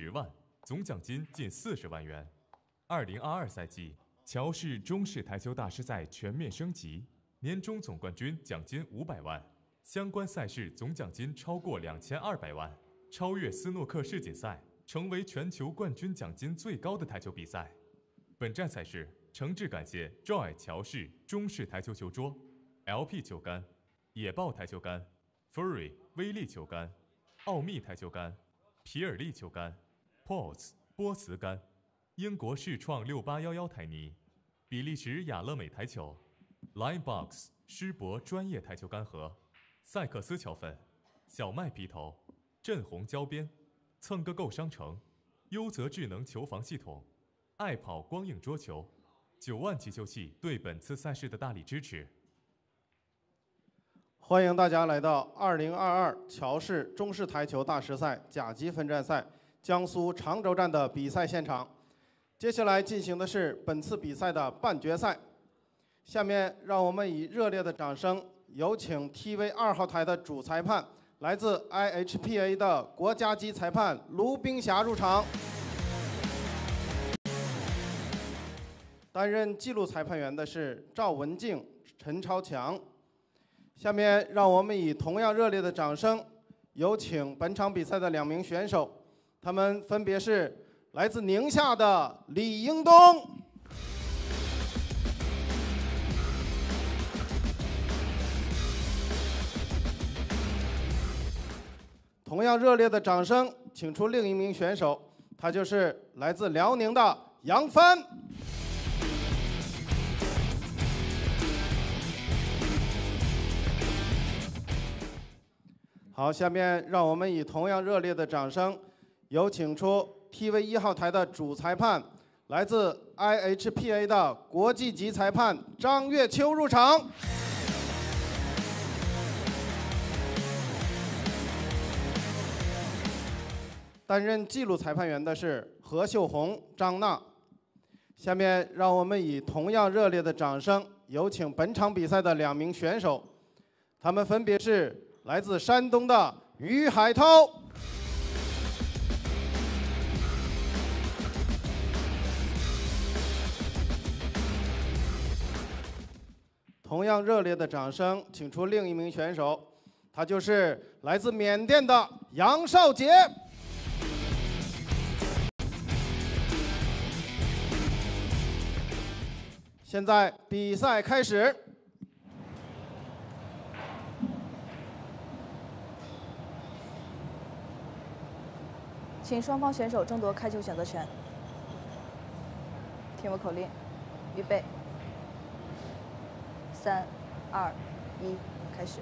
十万，总奖金近四十万元。二零二二赛季，乔氏中式台球大师赛全面升级，年终总冠军奖金五百万，相关赛事总奖金超过两千二百万，超越斯诺克世锦赛，成为全球冠军奖金最高的台球比赛。本站赛事诚挚感谢 Joy 乔氏中式台球球桌、LP 球杆、野豹台球杆、Furry 威力球杆、奥秘台球杆、皮尔利球杆、Pulse 波茨杆、英国世创六八幺幺台泥、比利时雅乐美台球、Linebox 施博专业台球杆盒、赛克斯桥粉、小麦皮头、振红胶边、蹭个够商城、优泽智能球房系统、爱跑光影桌球、九万急救器对本次赛事的大力支持。欢迎大家来到2022乔氏中式台球大师赛甲级分站赛江苏常州站的比赛现场。接下来进行的是本次比赛的半决赛。下面让我们以热烈的掌声，有请 TV 二号台的主裁判，来自 IHPA 的国家级裁判卢冰霞入场。担任记录裁判员的是赵文静、陈超强。下面让我们以同样热烈的掌声，有请本场比赛的两名选手，他们分别是来自宁夏的李英东。同样热烈的掌声，请出另一名选手，他就是来自辽宁的杨帆。好，下面让我们以同样热烈的掌声，有请出 TV 一号台的主裁判，来自 IHPA 的国际级裁判张月秋入场。担任记录裁判员的是何秀红、张娜。下面让我们以同样热烈的掌声，有请本场比赛的两名选手，他们分别是来自山东的于海涛。同样热烈的掌声，请出另一名选手，他就是来自缅甸的杨少杰。现在比赛开始。请双方选手争夺开球选择权。听我口令，预备，三、二、一，开始。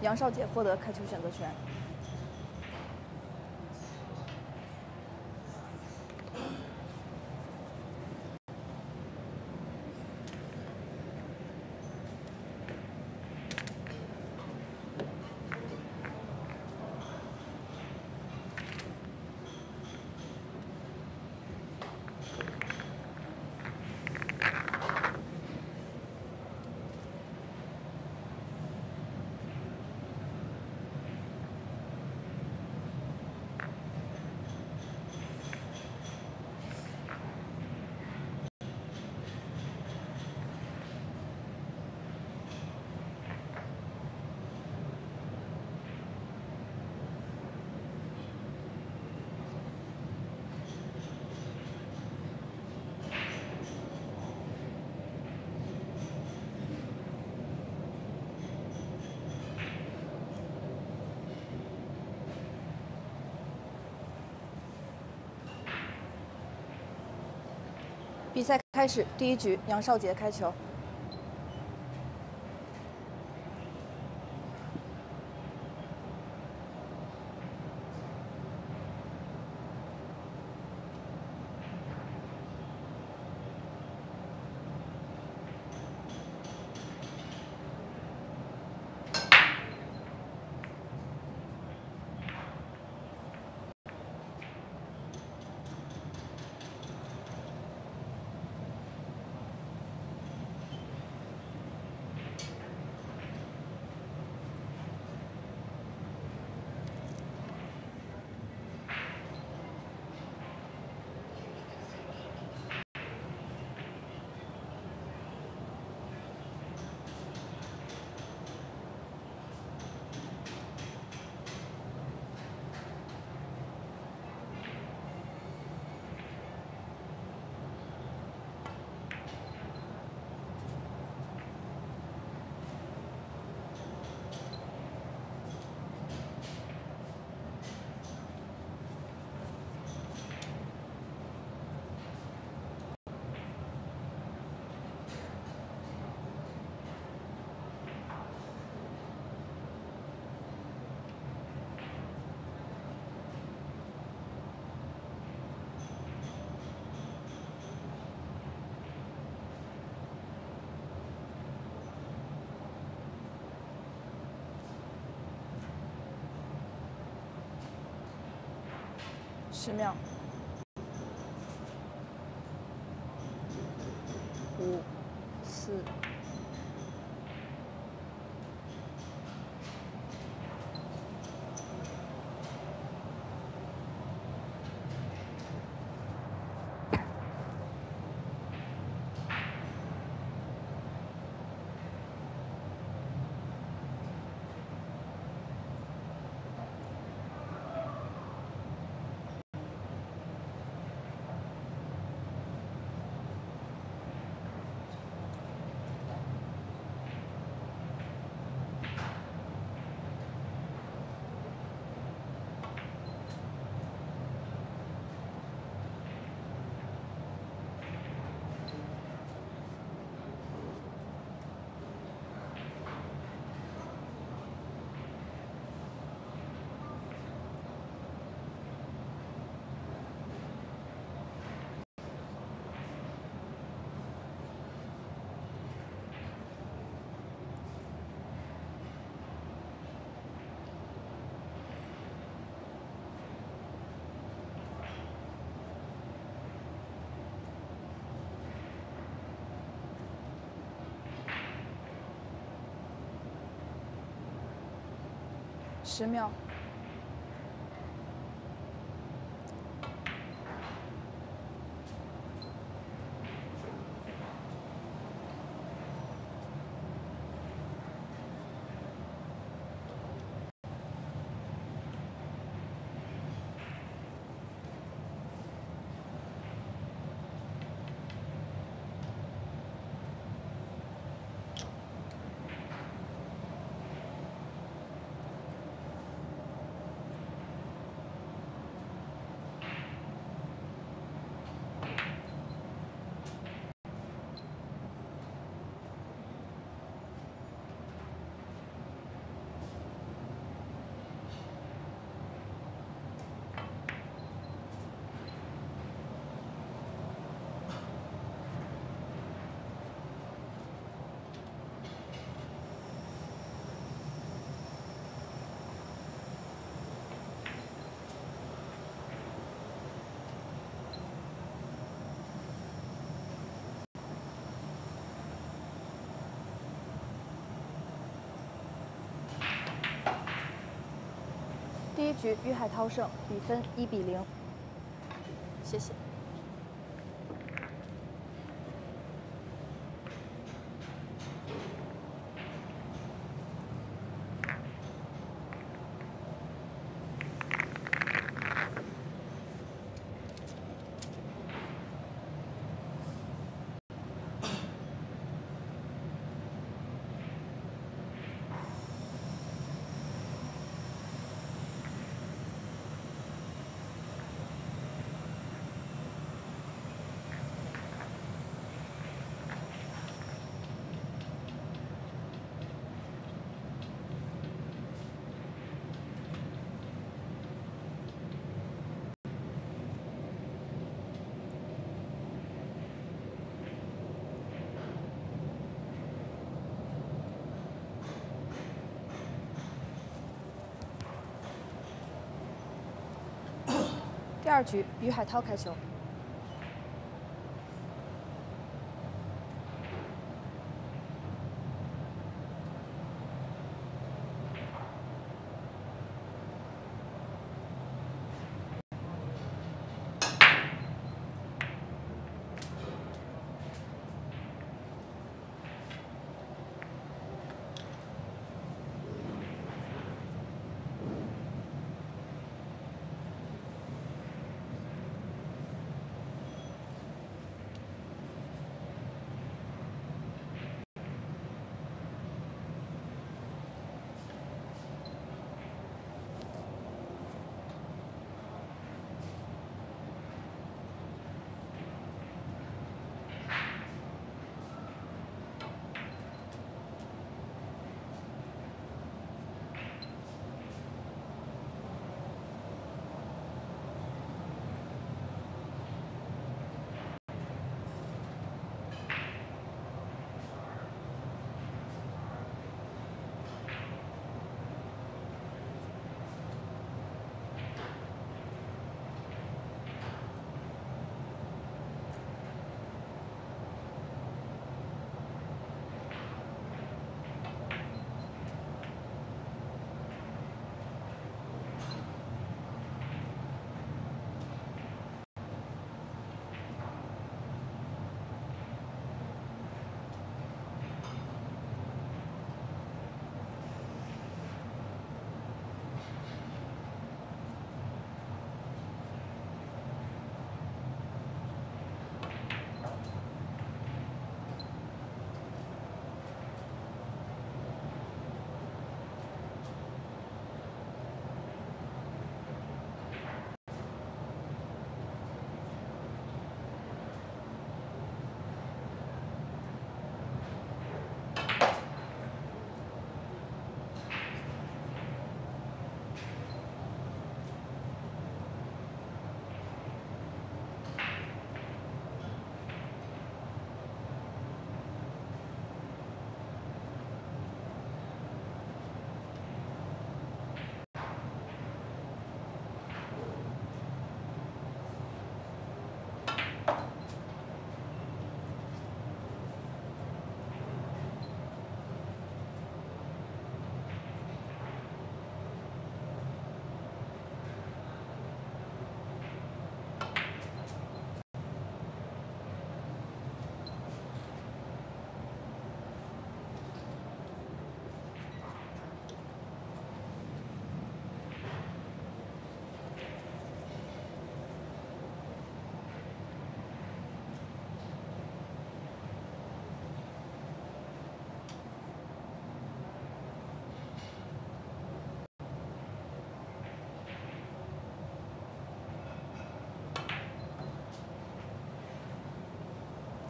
杨少杰获得开球选择权。比赛开始，第一局杨少杰开球。十秒。五、四。十秒。局，于海涛胜，比分一比零。谢谢。二局，于海涛开球。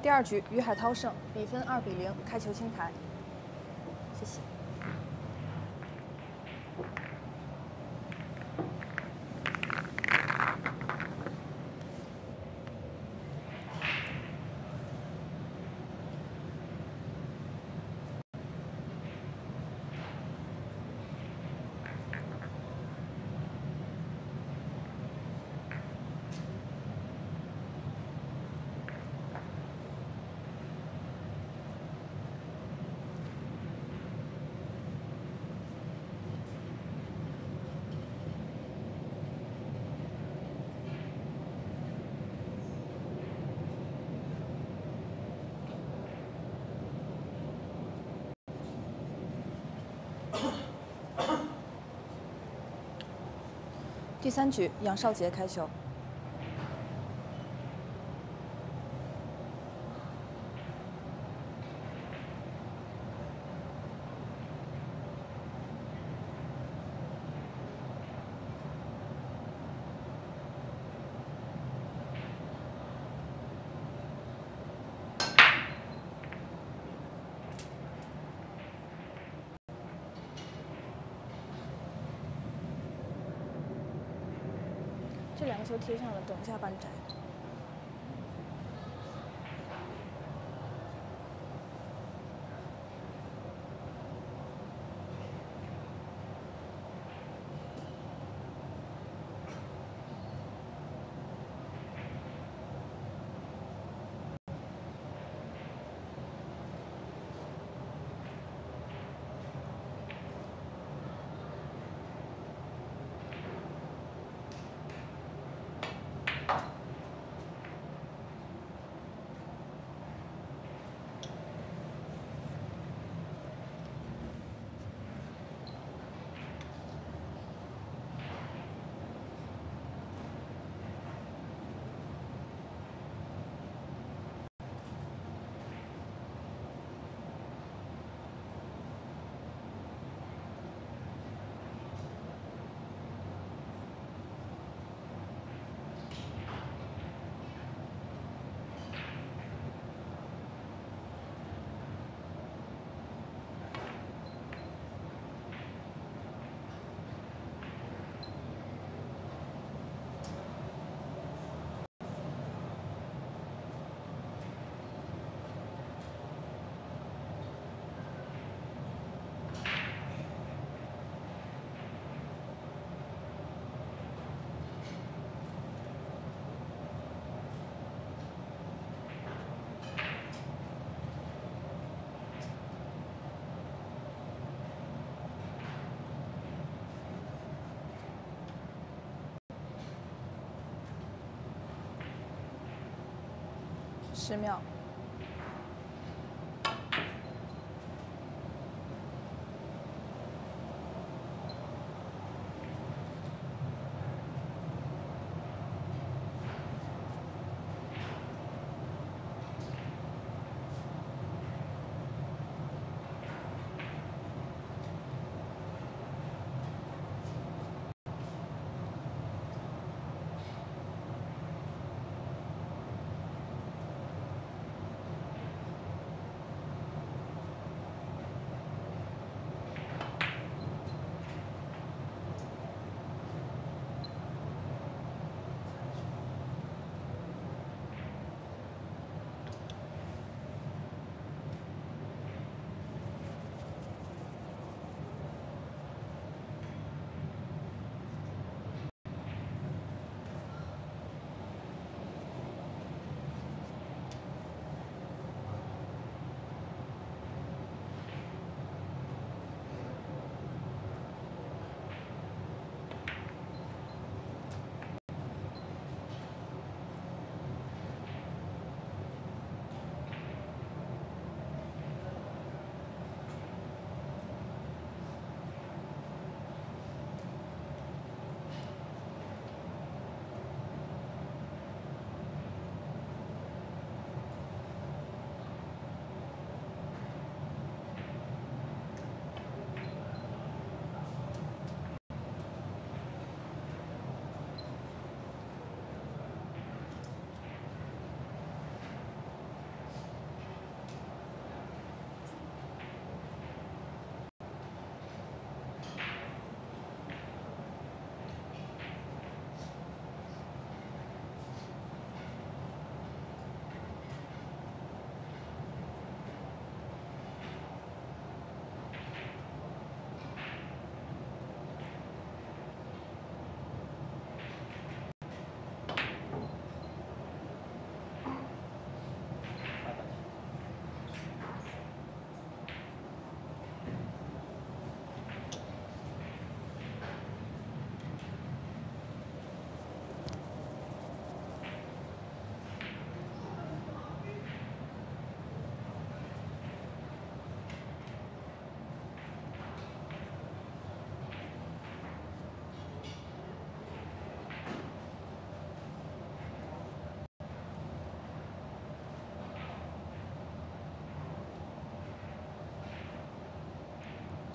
第二局，于海涛胜，比分二比零，开球清台。谢谢。第三局，杨少杰开球。贴上了等一下班你摘十秒。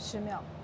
十秒。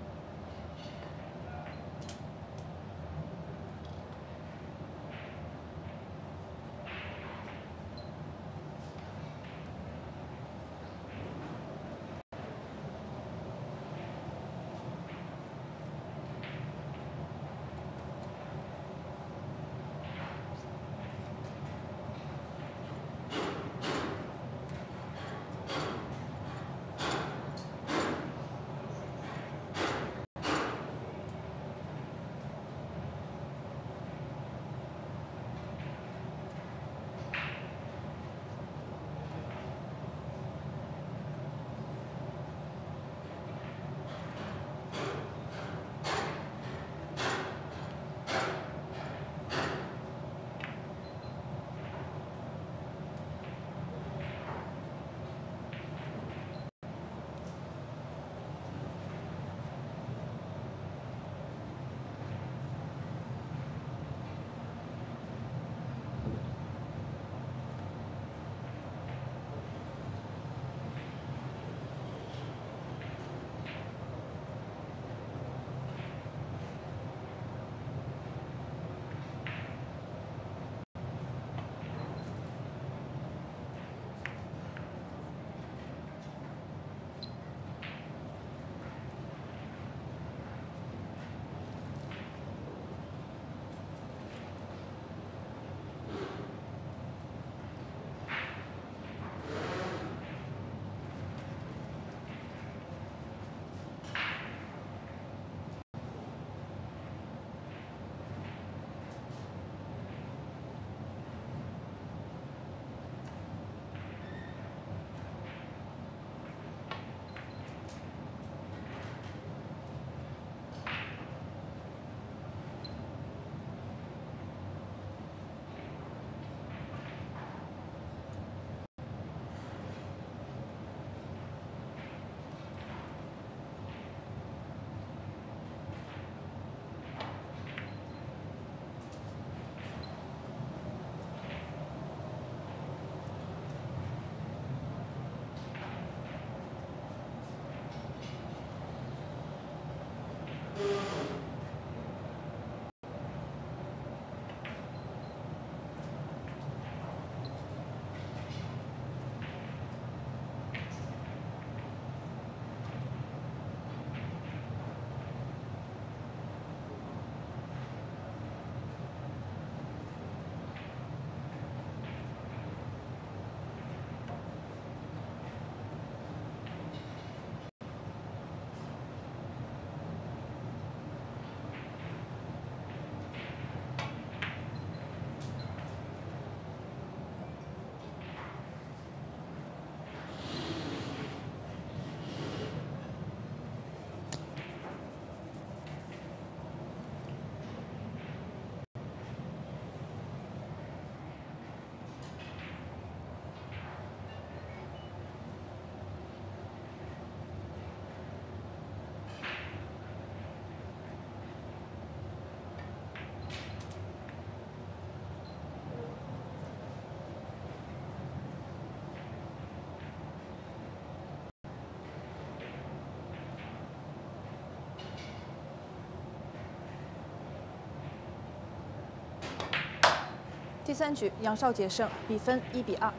第三局，杨少杰胜，比分一比二。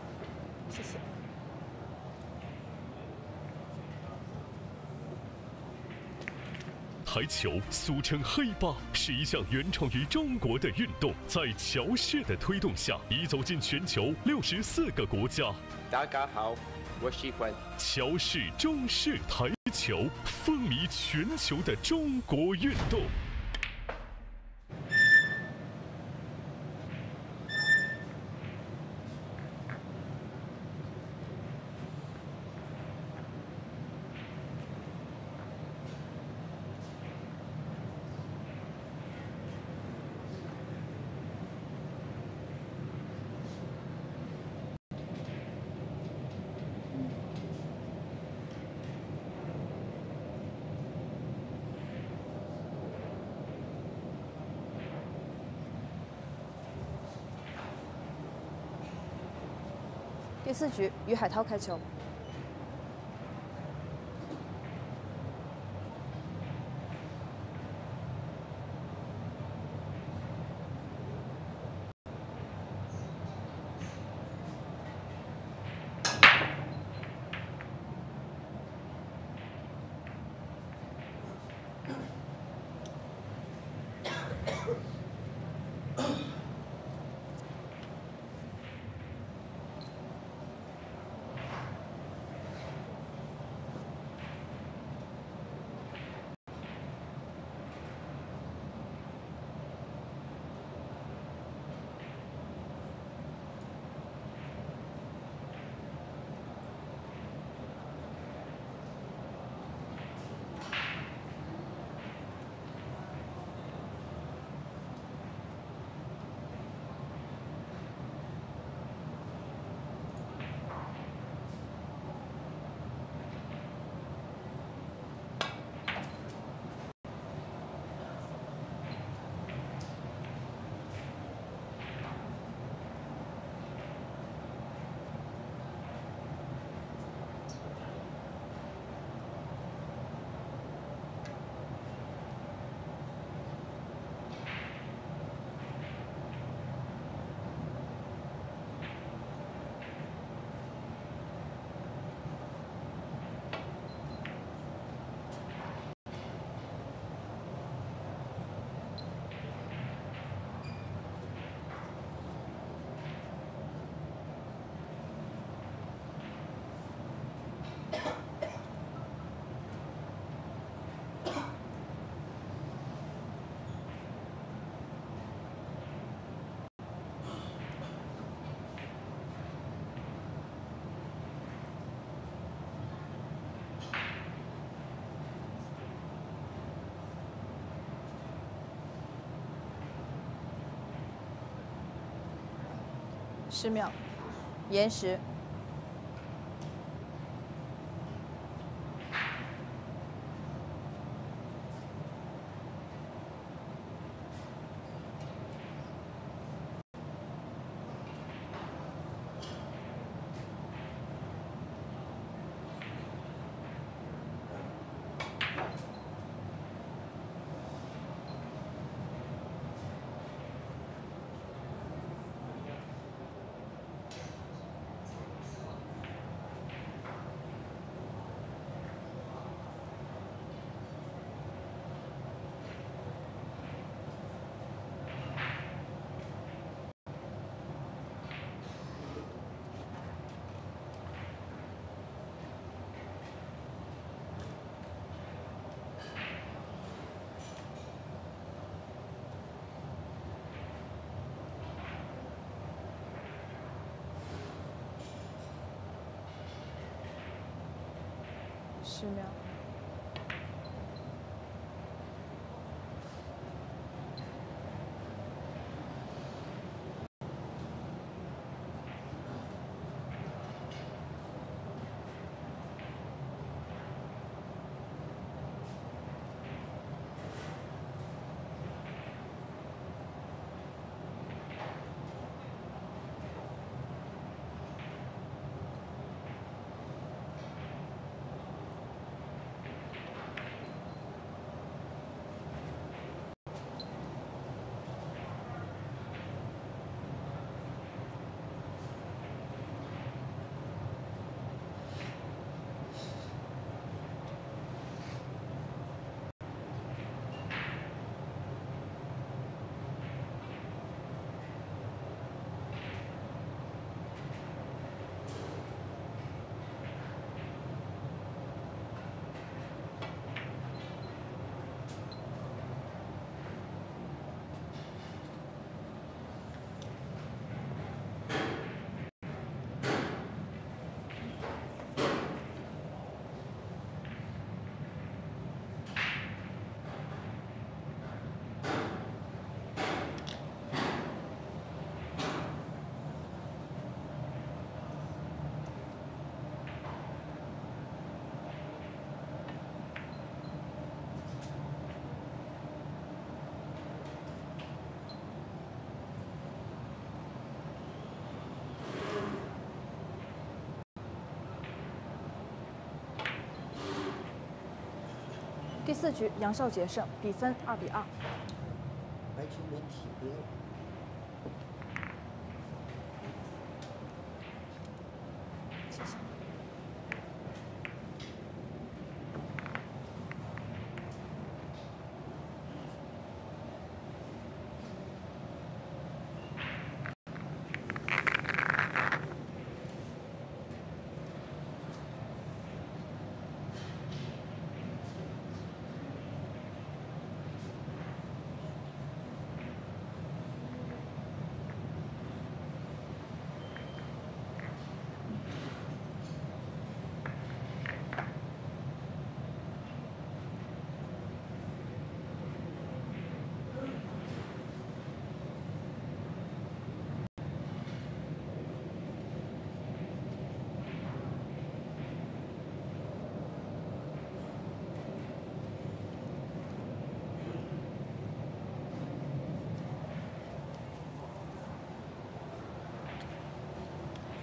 谢谢。台球俗称黑八，是一项原创于中国的运动，在乔氏的推动下，已走进全球六十四个国家。大家好，我喜欢乔氏中式台球，风靡全球的中国运动。四局，于海涛开球。十秒，延时。十秒。第四局，杨少杰胜，比分二比二。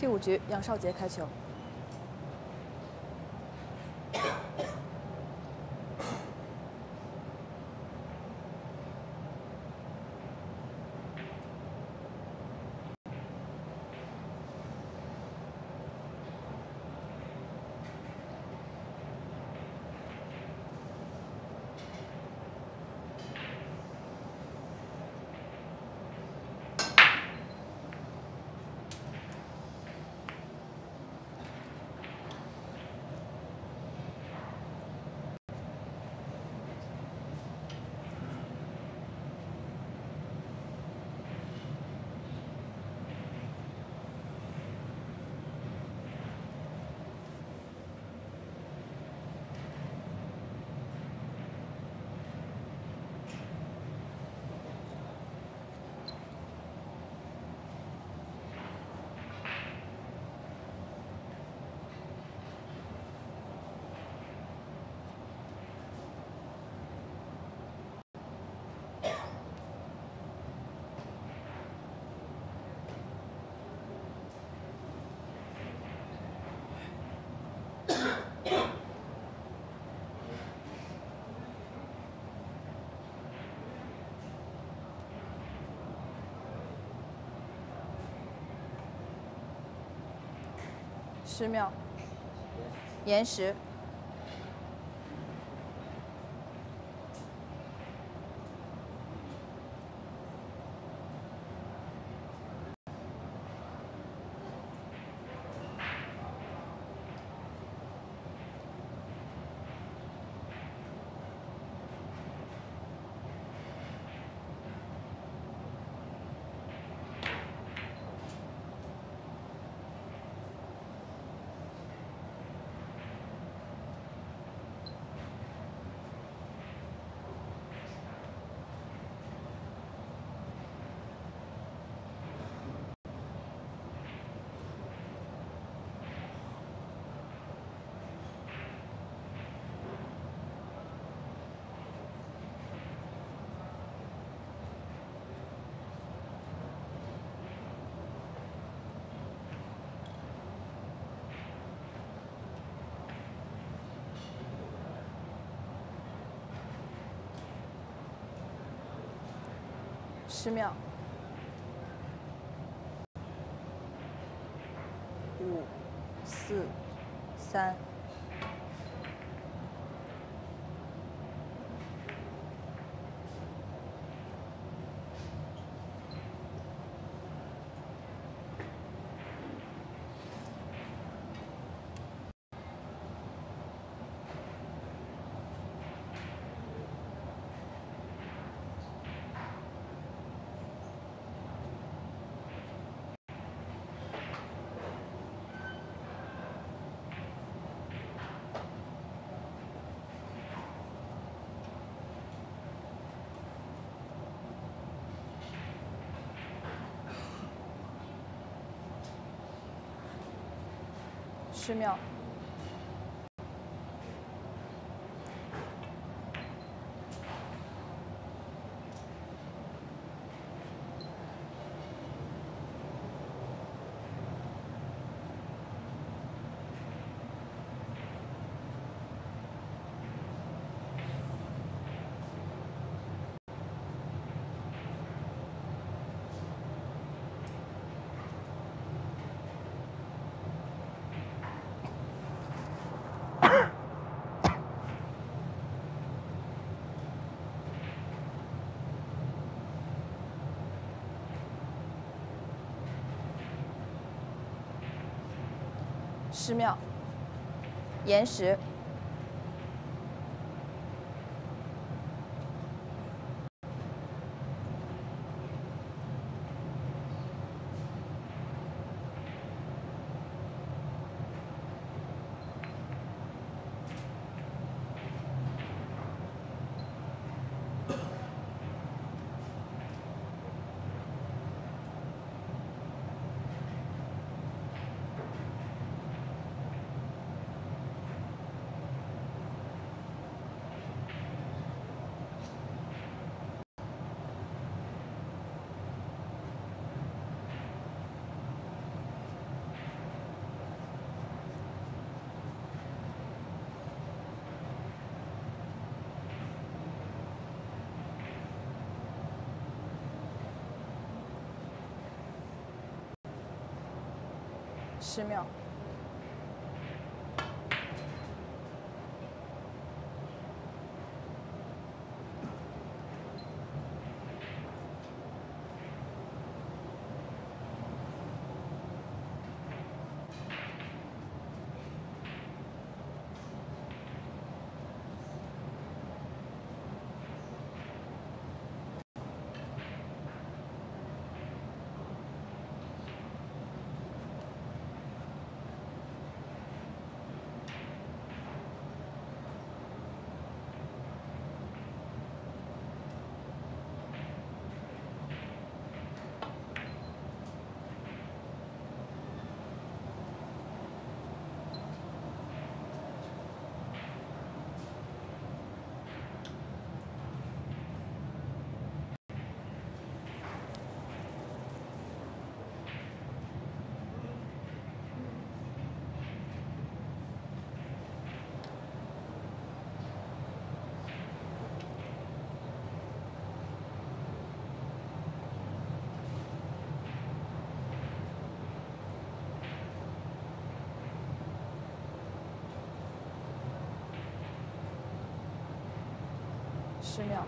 第五局，杨少杰开球。十秒，延时。十秒，五、四、三。十秒，石庙岩石。十秒。十秒。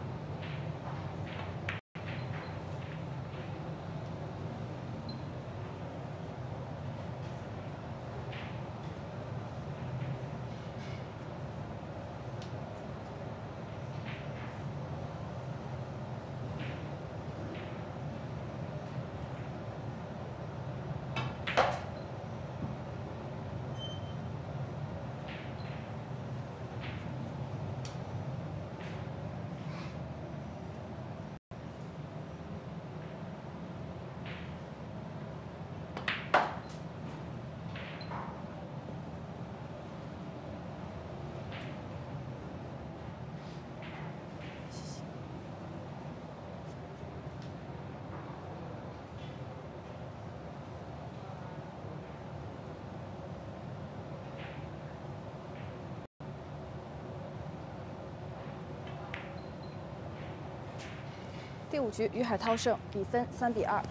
第五局，于海涛胜，比分三比二。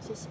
谢谢。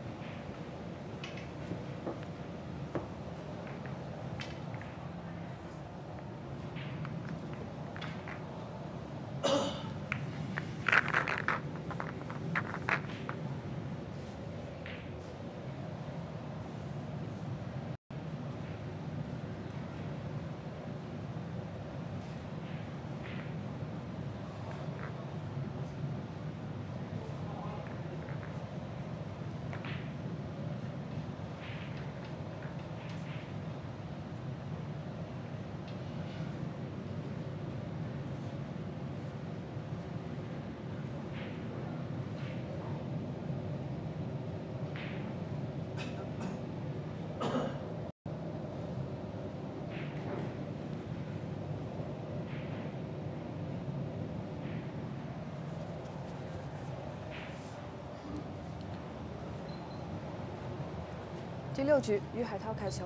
第六局，于海涛开球。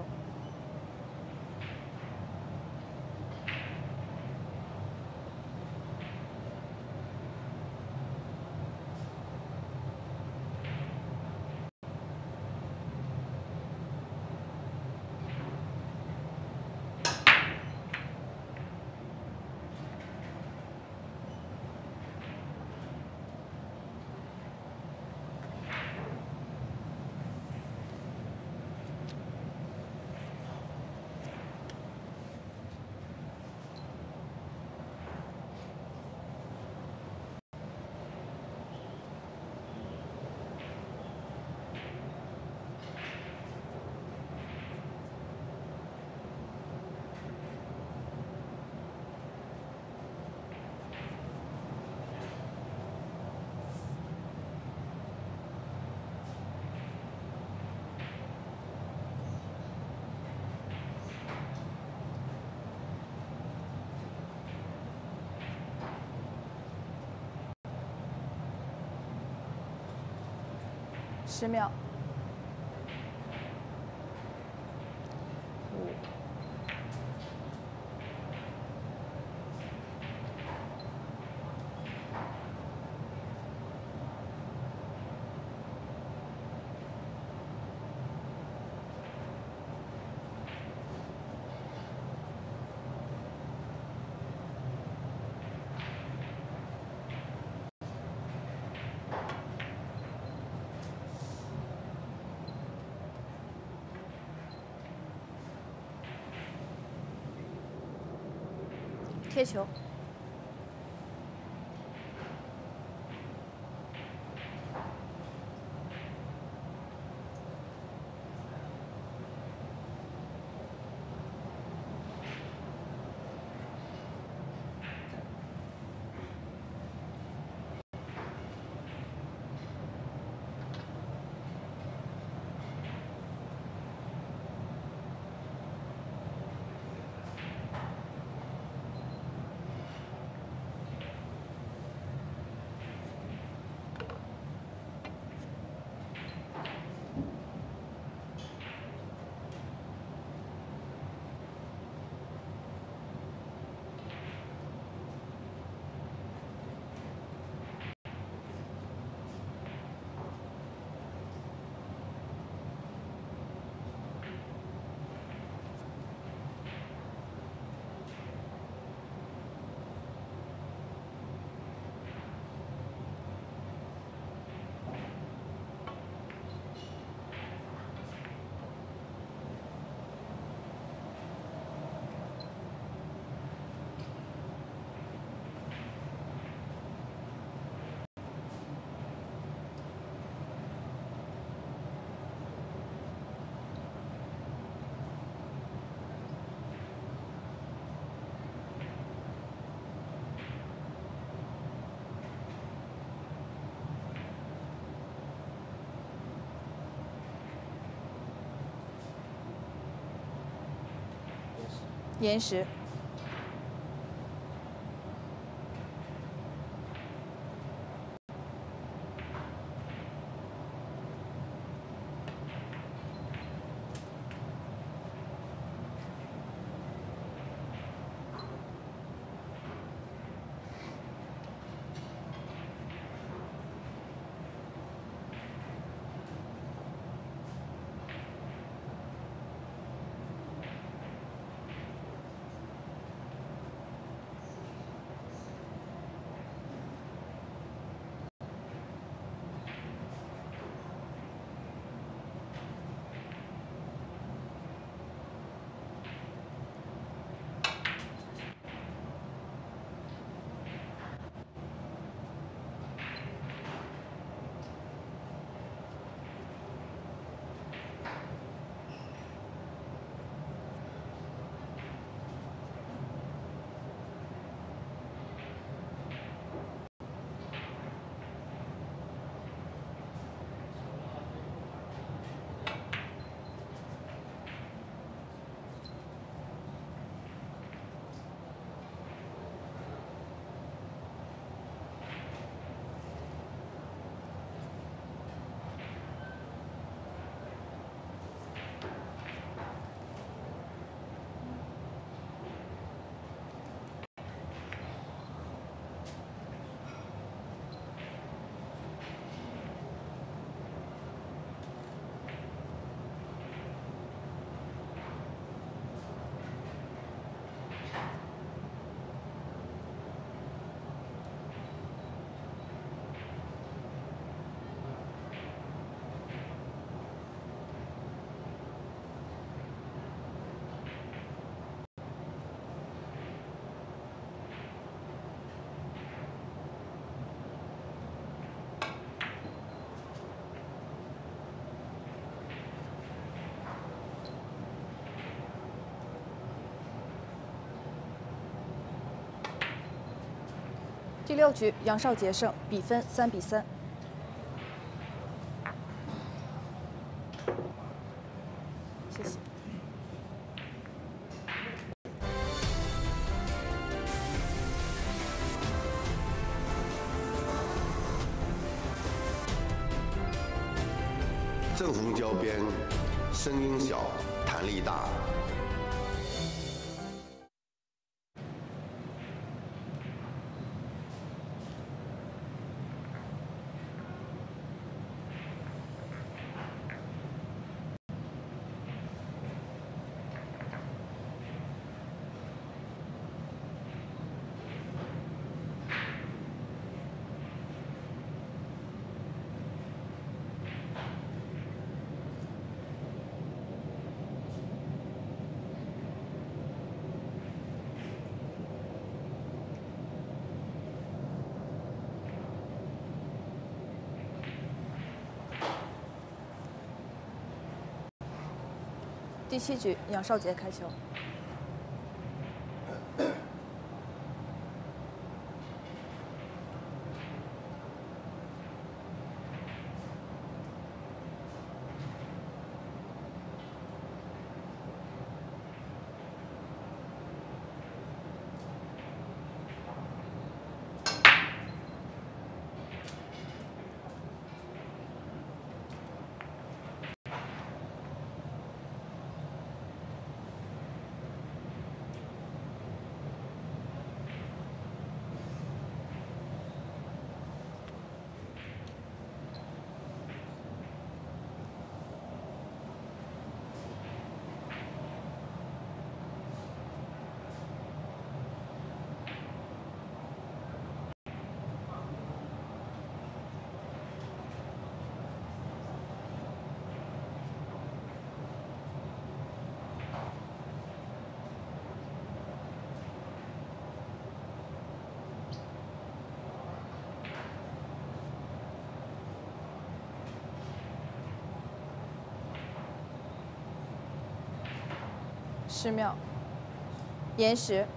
十秒。球。岩石第六局，杨少杰胜，比分三比三。谢谢。正红胶边，声音小，弹力大。第七局，杨少杰开球。十秒，延时。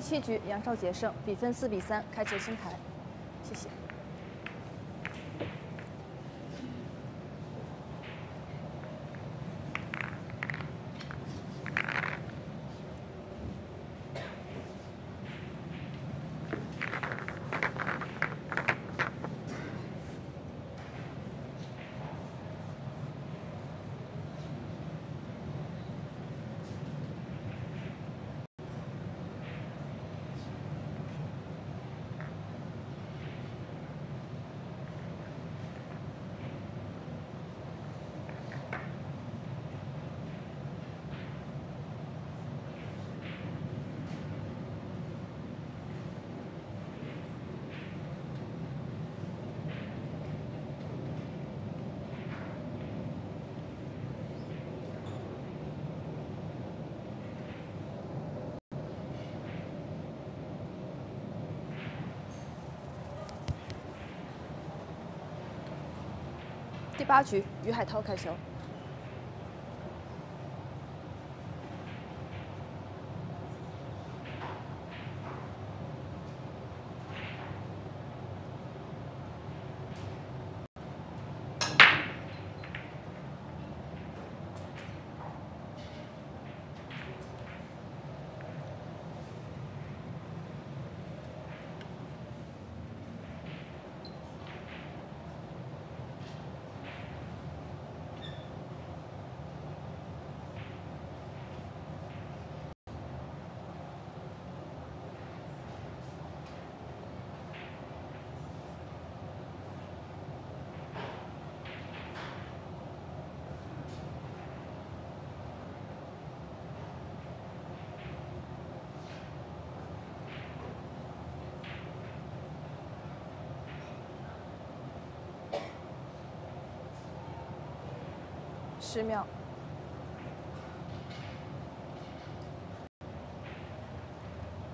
第七局，杨少杰胜，比分四比三，开球清台。谢谢。第八局，于海涛开球。十秒。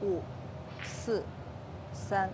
五、四、三。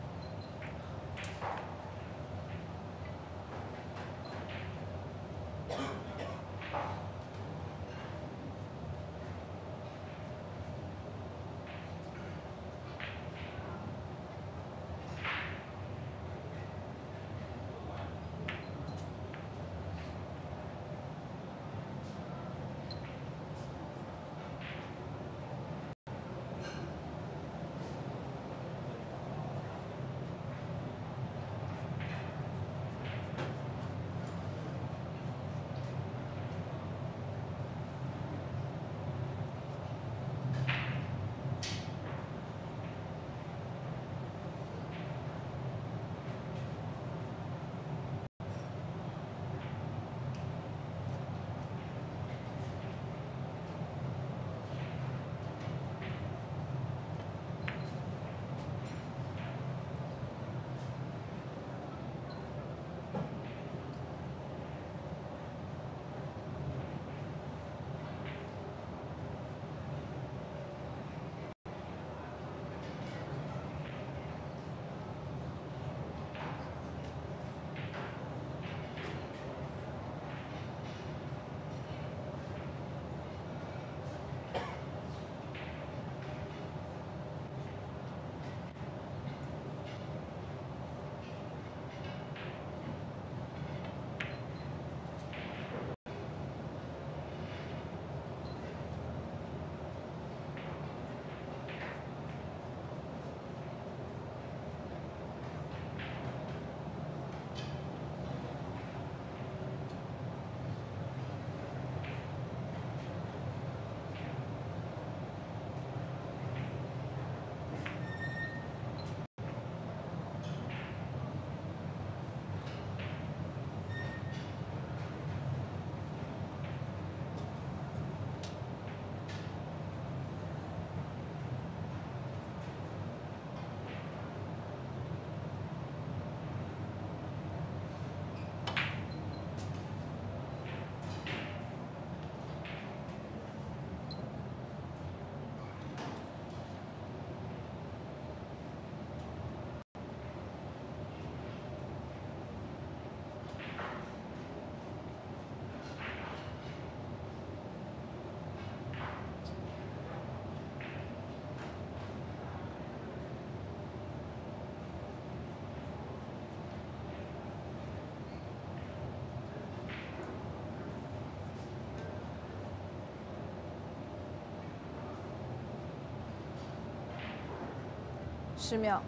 十秒。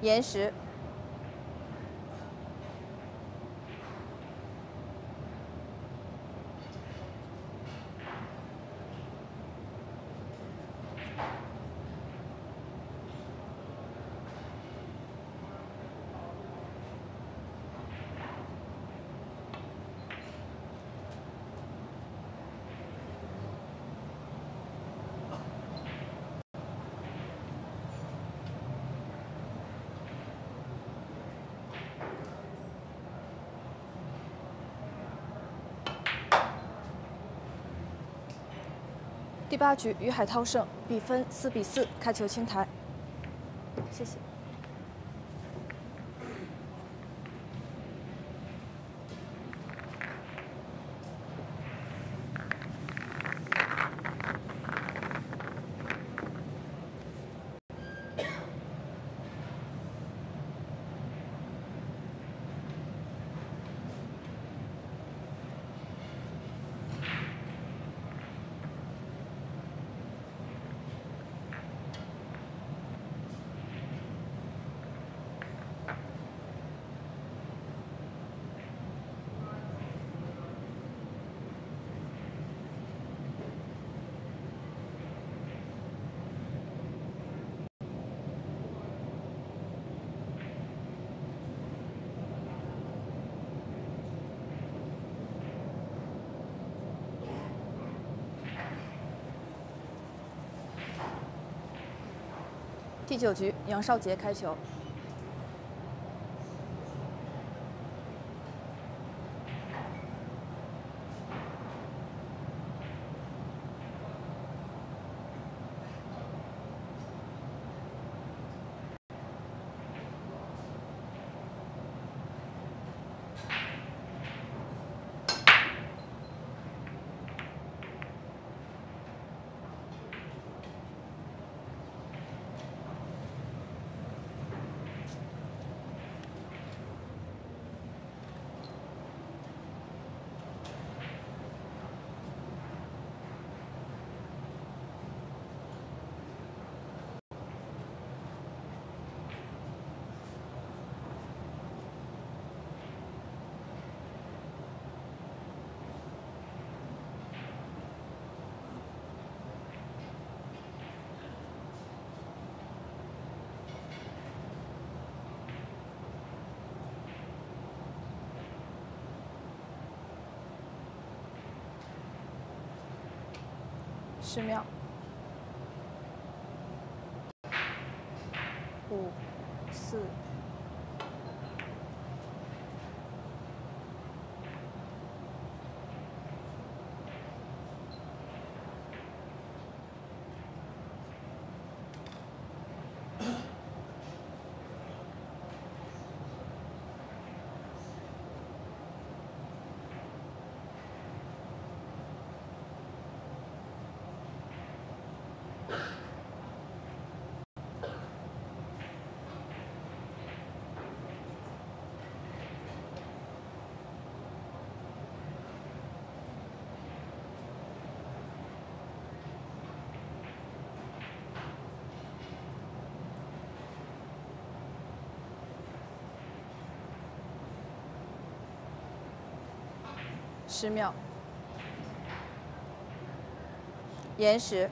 延时。第八局，于海涛胜，比分四比四，开球清台。谢谢。第九局，杨少杰开球。十秒，五、四。十秒，延时。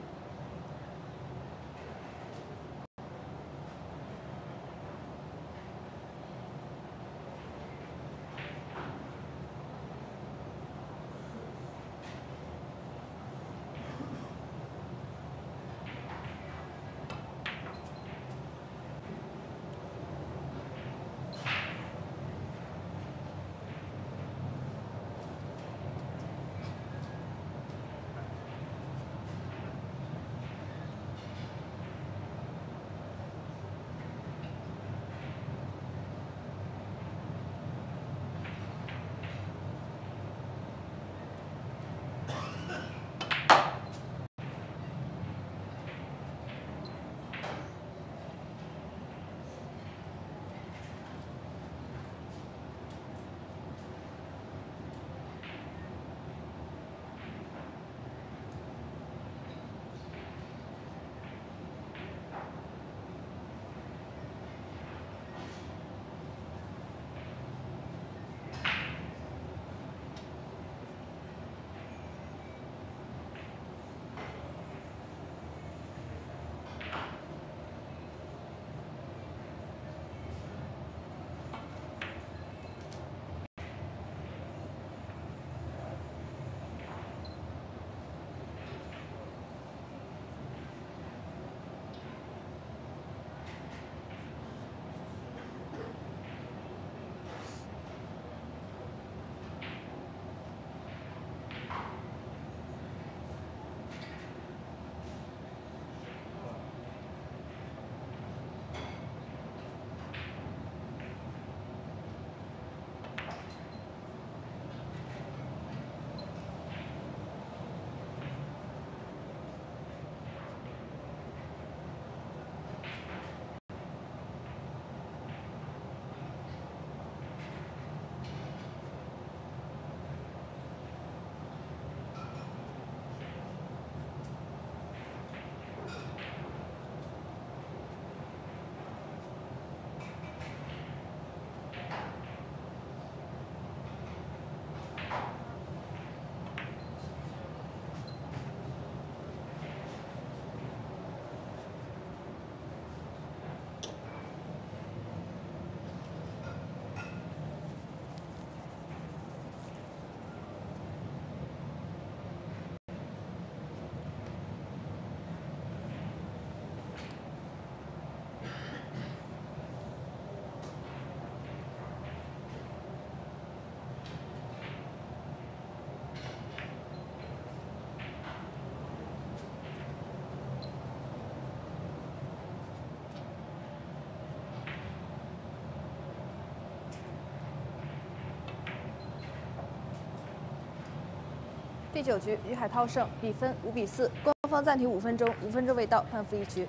第九局，于海涛胜，比分五比四。官方暂停五分钟，五分钟未到，判负一局。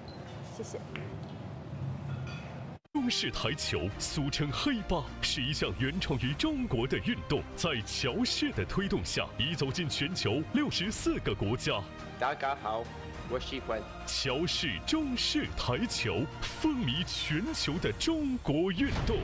谢谢。中式台球，俗称黑八，是一项原创于中国的运动，在乔氏的推动下，已走进全球六十四个国家。大家好，我喜欢乔氏中式台球，风靡全球的中国运动。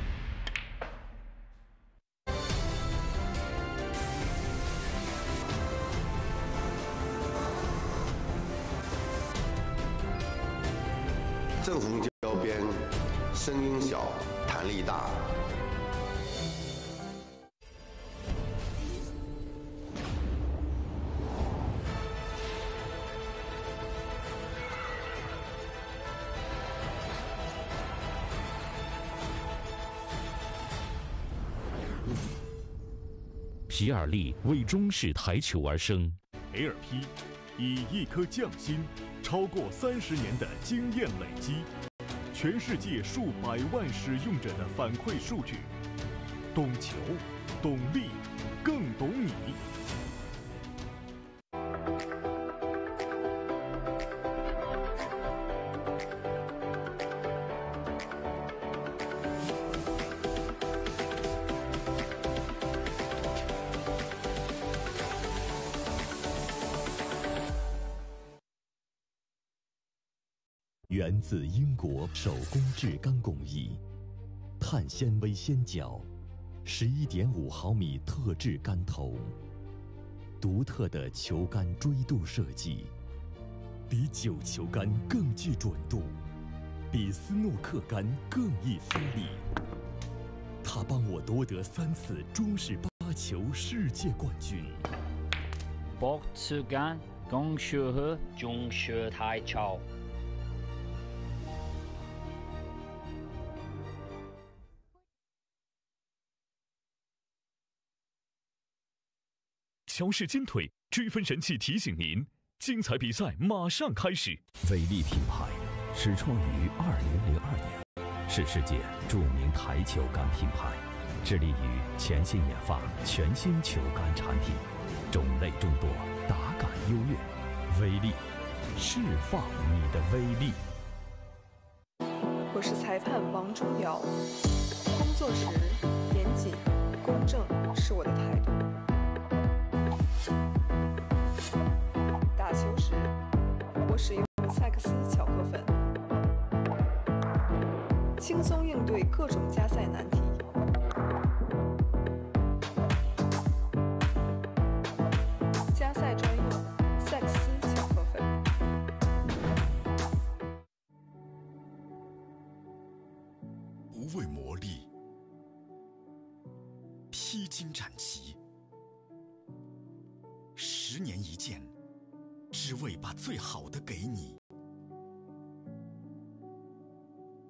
比尔利为中式台球而生。LP 以一颗匠心，超过三十年的经验累积，全世界数百万使用者的反馈数据，懂球，懂力，更懂你。自英国手工制钢工艺，碳纤维纤角，十一点五毫米特制杆头，独特的球杆锥度设计，比九球杆更具准度，比斯诺克杆更易发力。他帮我夺得三次中式八球世界冠军。博茨杆刚学和中式台球。乔氏金腿追分神器提醒您：精彩比赛马上开始。威力品牌始创于二零零二年，是世界著名台球杆品牌，致力于全新研发全新球杆产品，种类众多，打感优越。威力，释放你的威力。我是裁判王忠尧，工作时严谨、公正是我的态度。使用赛克斯巧克粉，轻松应对各种加赛难题。加赛专用赛克斯巧克粉。不畏磨砺，披荆斩棘，十年一见，只为把最好的给你。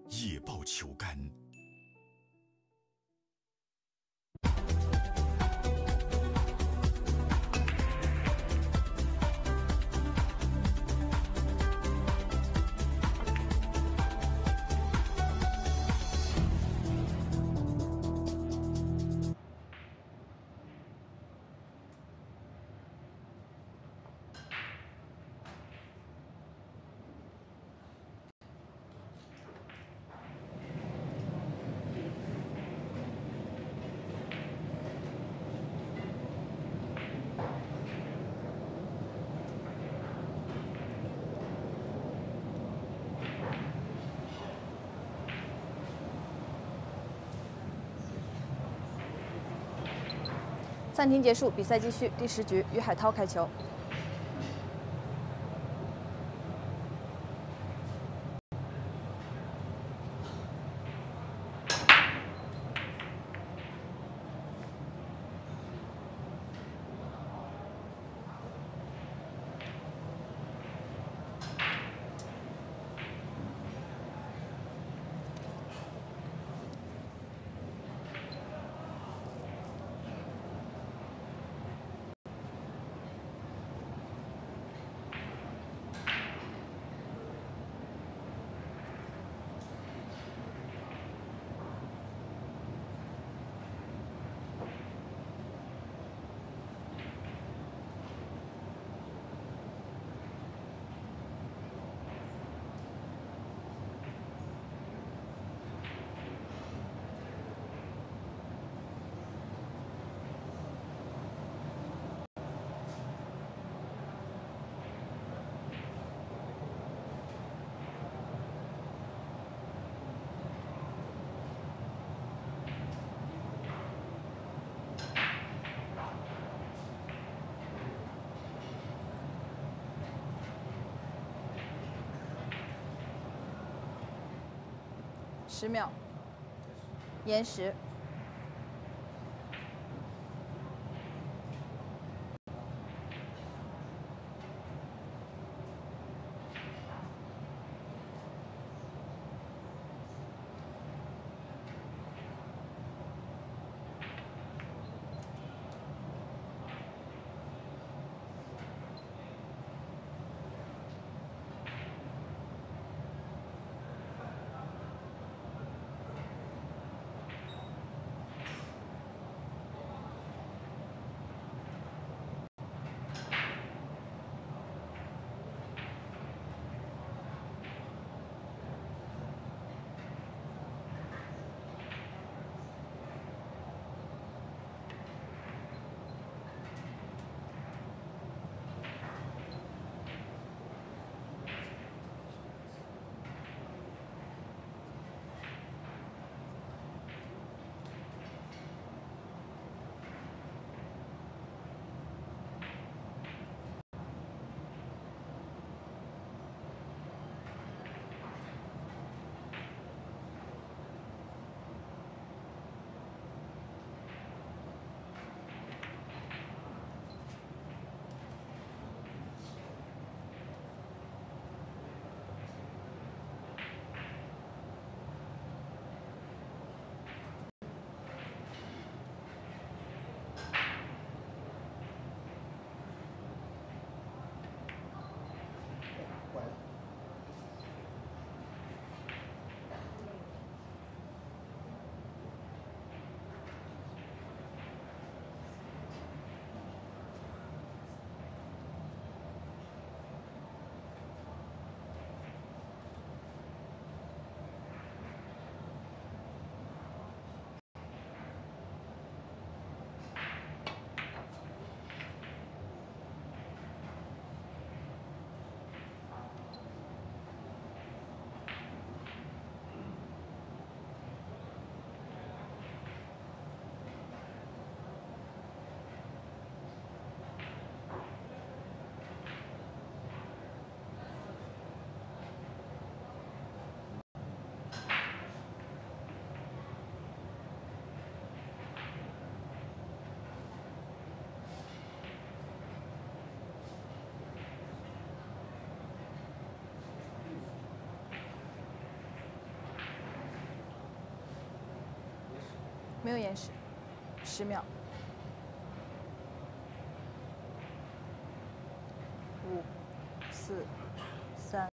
野豹球杆。暂停结束，比赛继续。第十局，于海涛开球。十秒。延时。没有延时，十秒。五、四、三。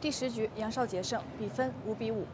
第十局，杨少杰胜，比分五比五。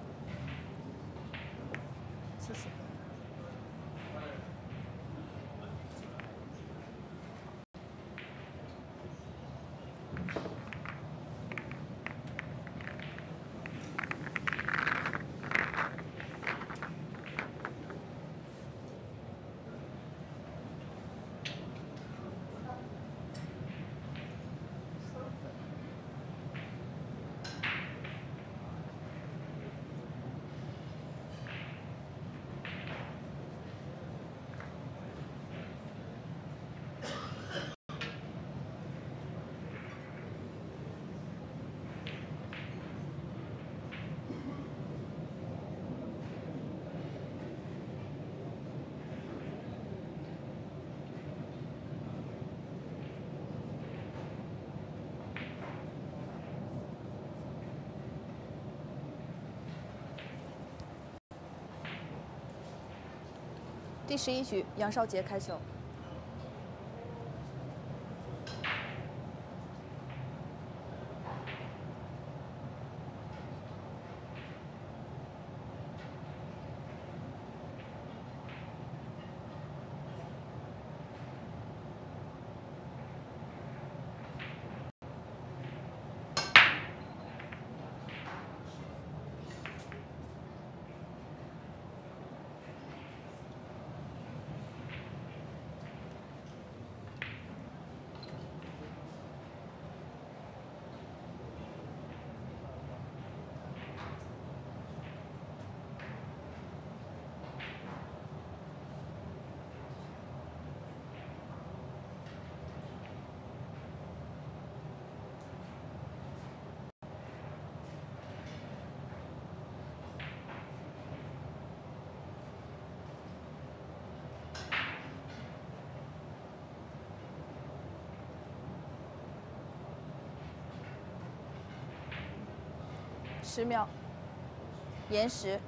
第十一局，杨少杰开球。十秒。延时。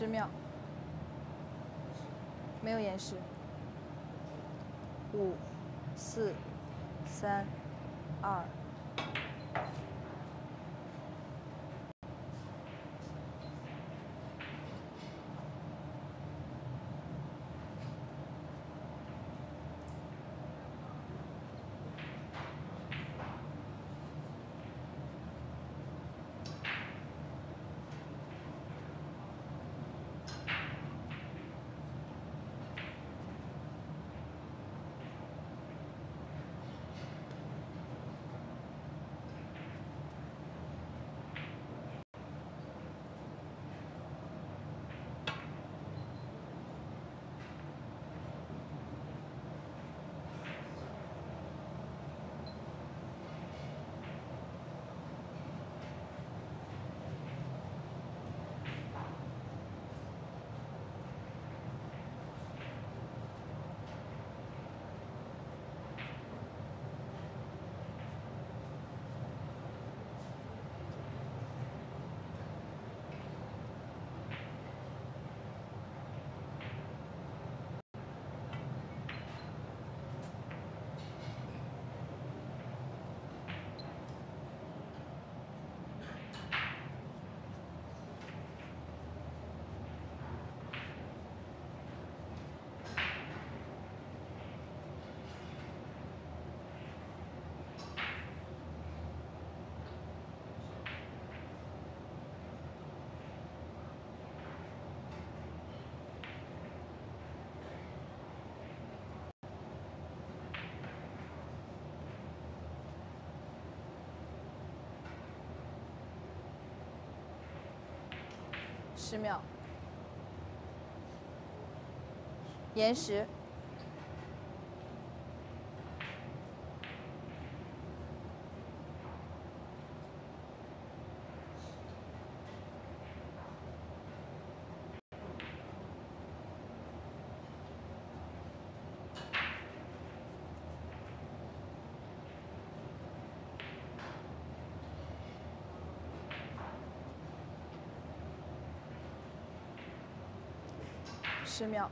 十秒，没有延时。五、四、三、二。十秒，延时。十秒，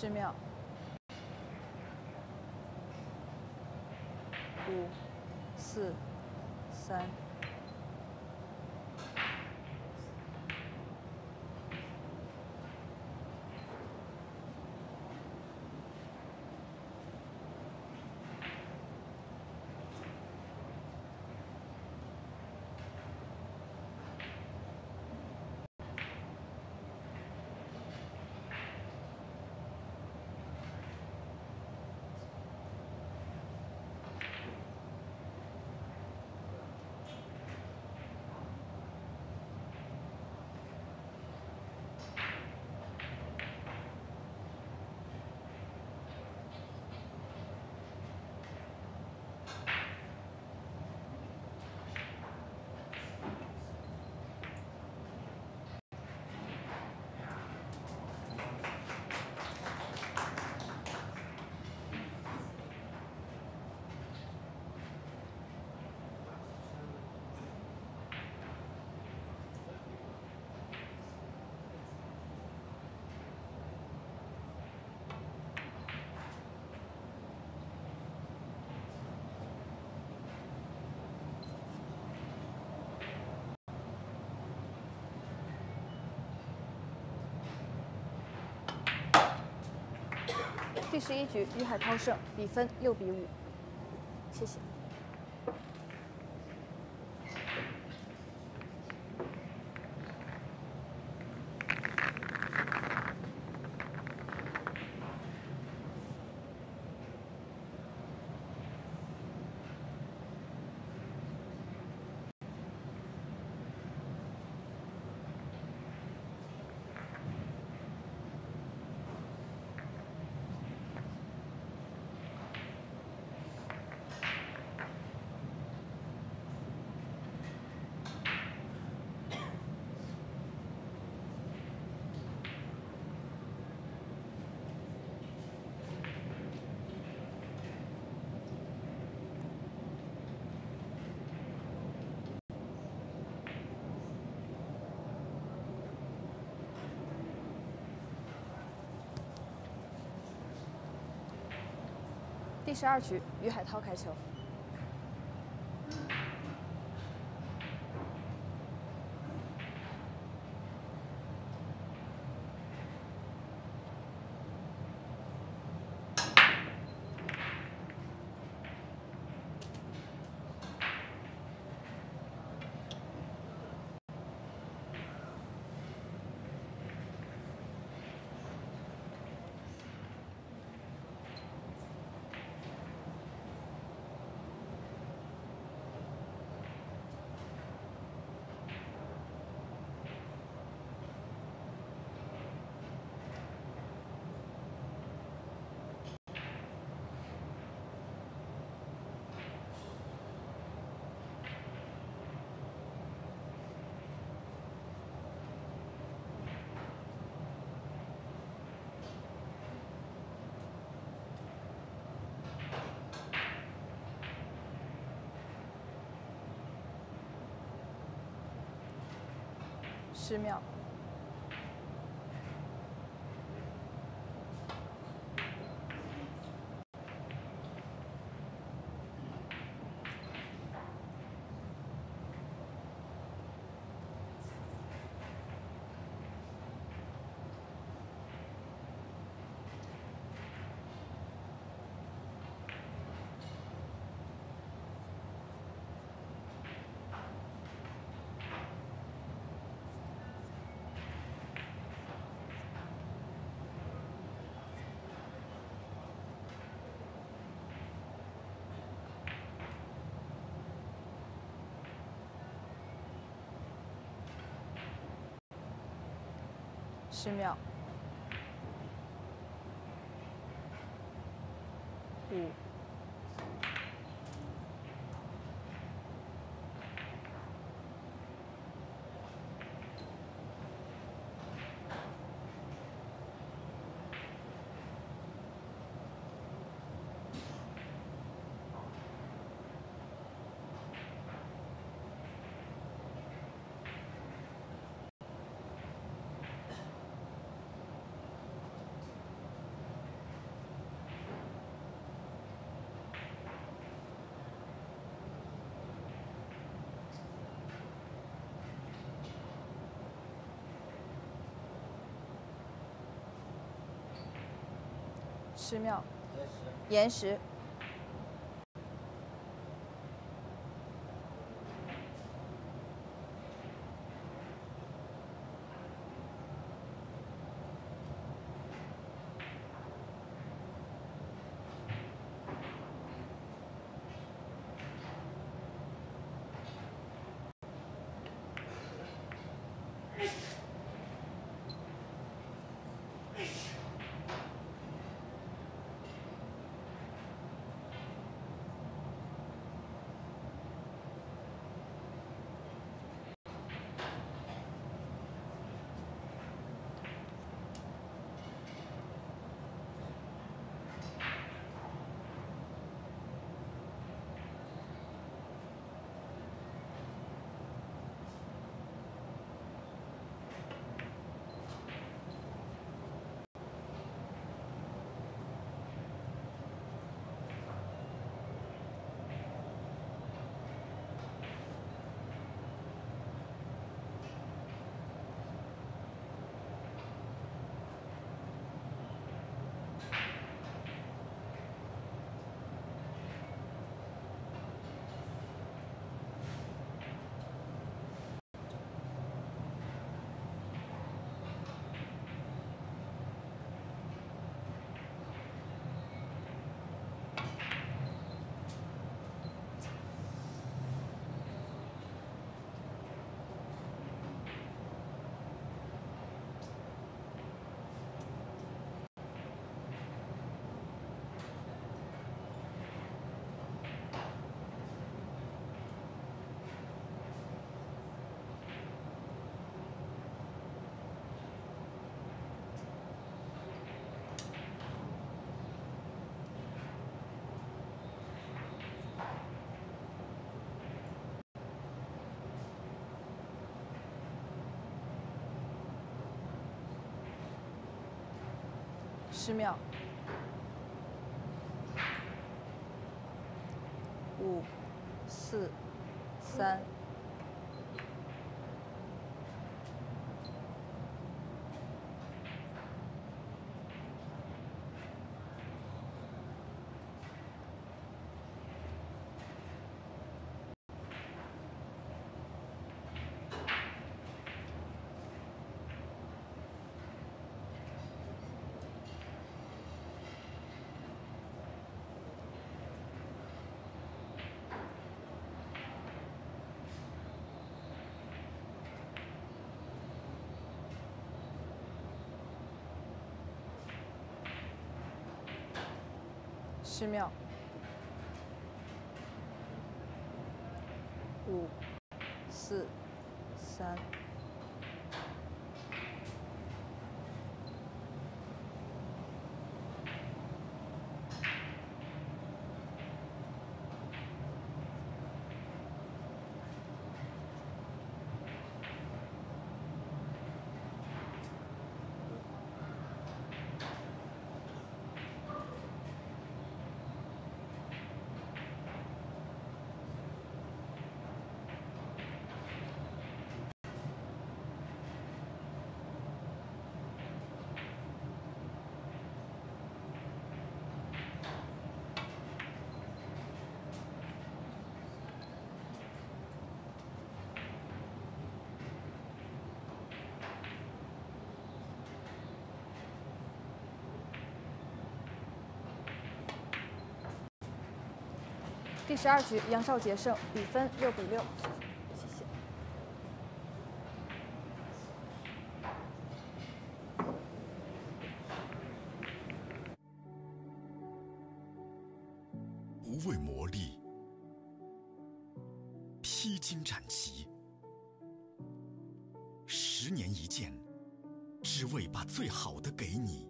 十秒。五、四、三。第十一局，于海涛胜，比分六比五。谢谢。第十二局，于海涛开球。十秒。十秒。寺庙岩石。十秒，五、四、三。十秒，五、四、三。第十二局，杨少杰胜，比分六比六。谢谢。无畏磨砺，披荆斩棘，十年一见，只为把最好的给你。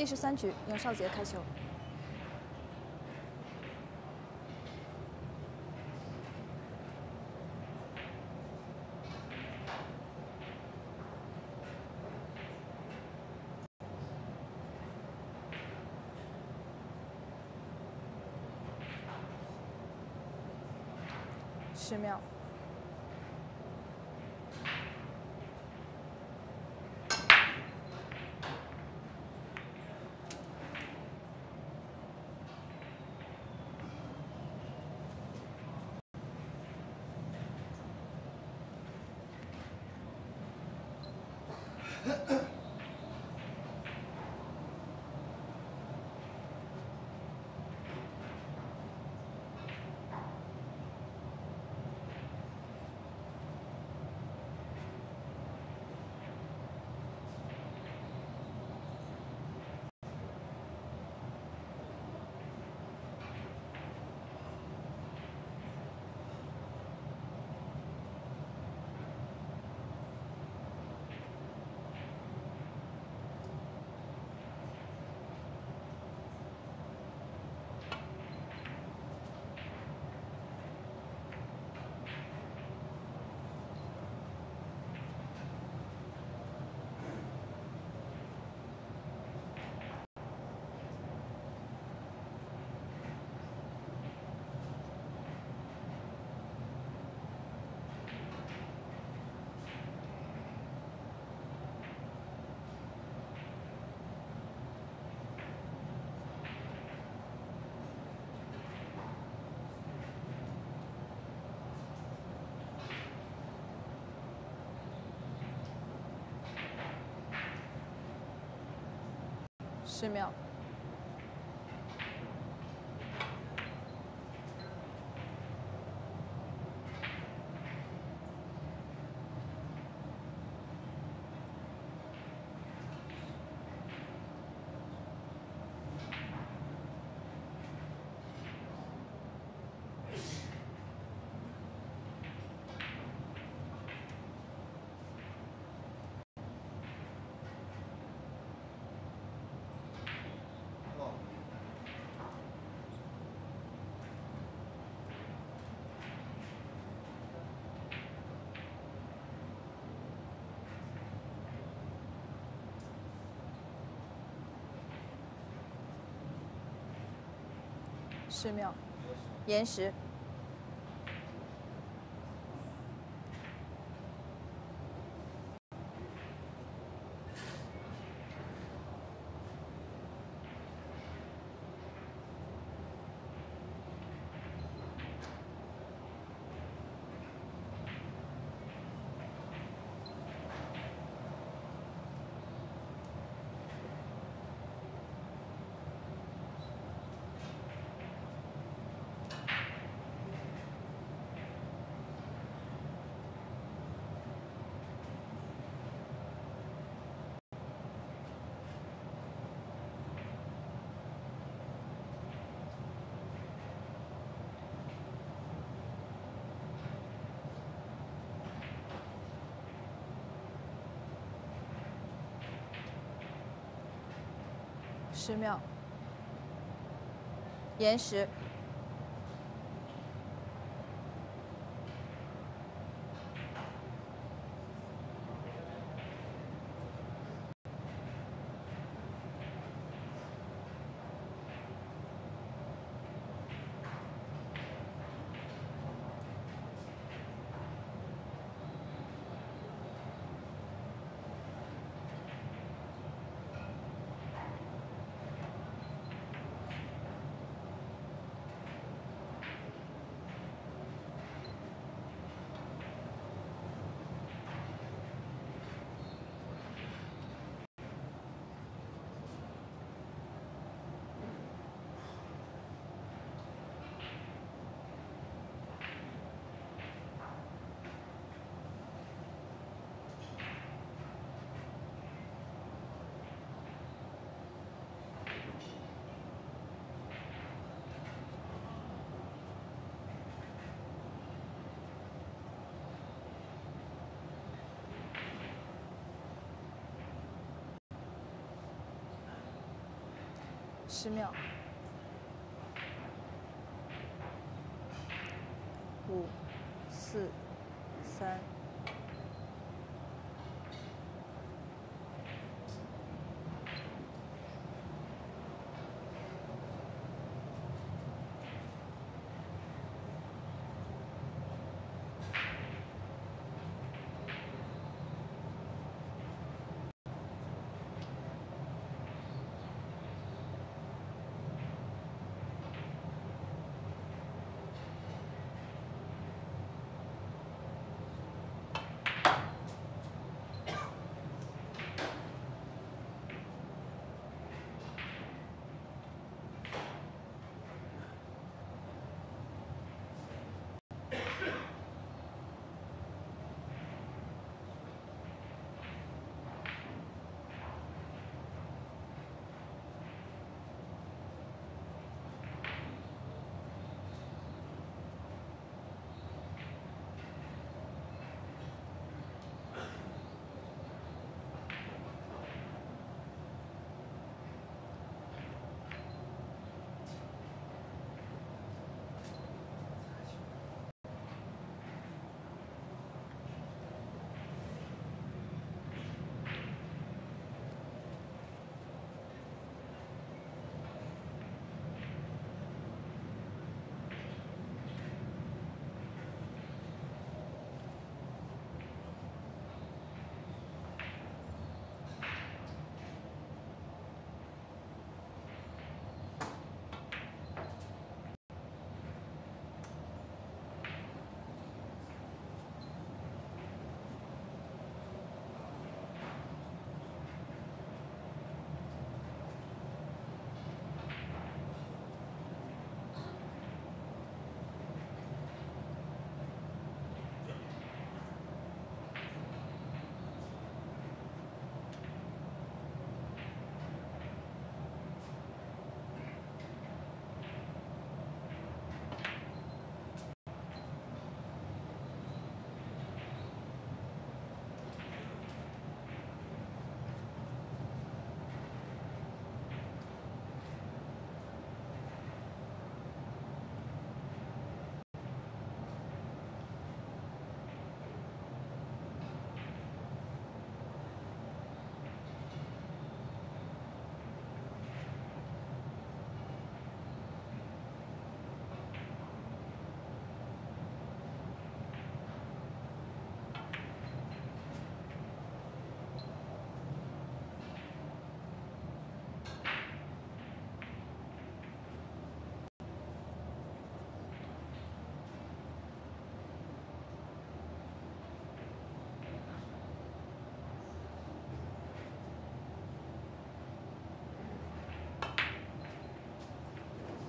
第十三局，杨少杰开球。十秒。十秒。十秒，延时。十秒，延时。十秒。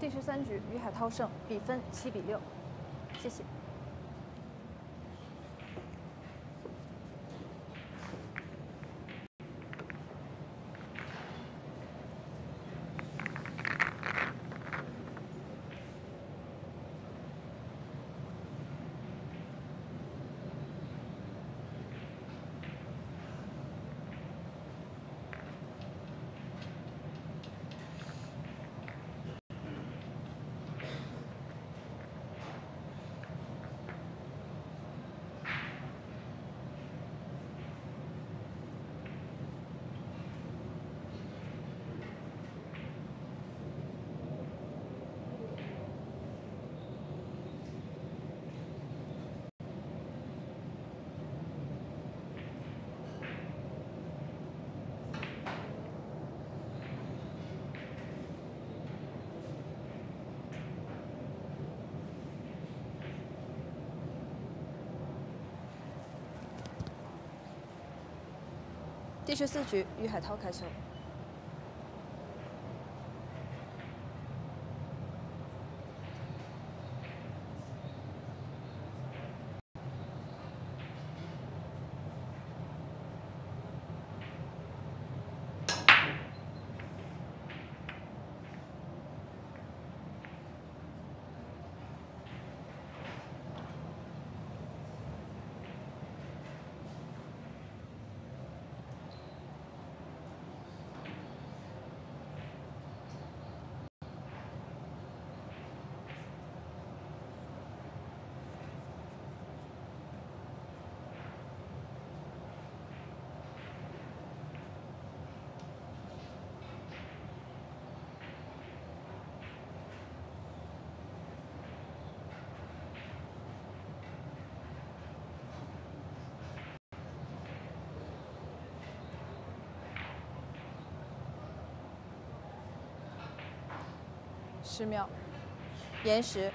第十三局，于海涛胜，比分七比六。谢谢。第十四局，于海涛开球。十秒，延时。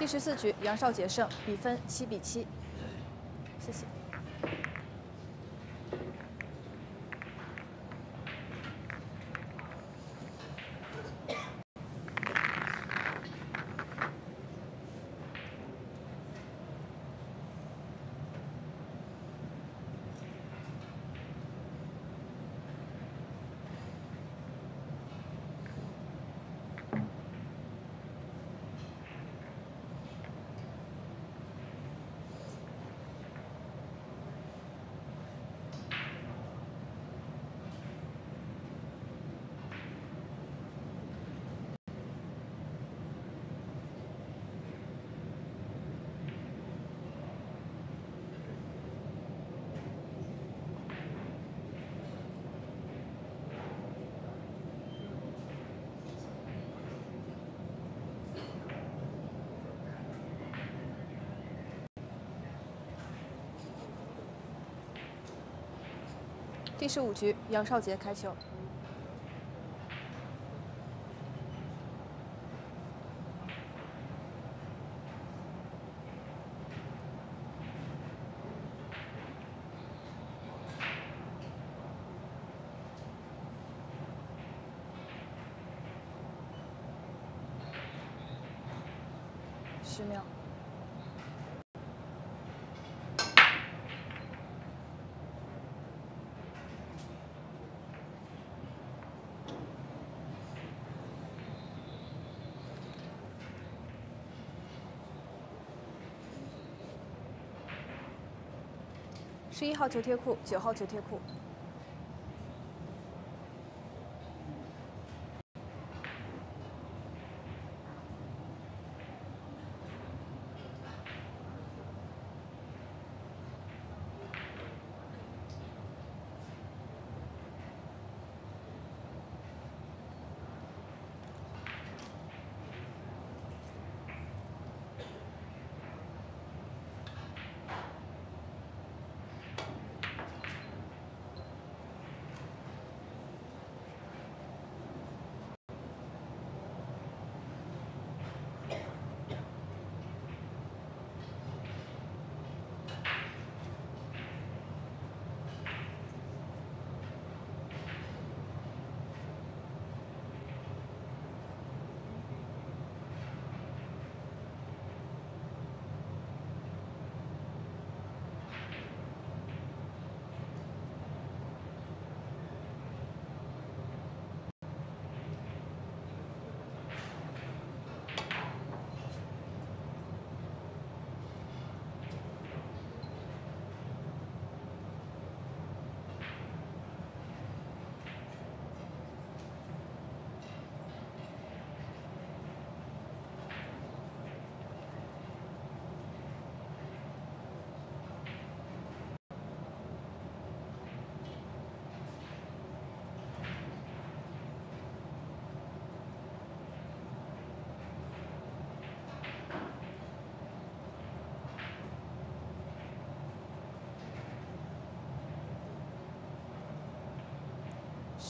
第十四局，杨少杰胜，比分七比七。第十五局，杨少杰开球。十秒。十一号球贴库，九号球贴库。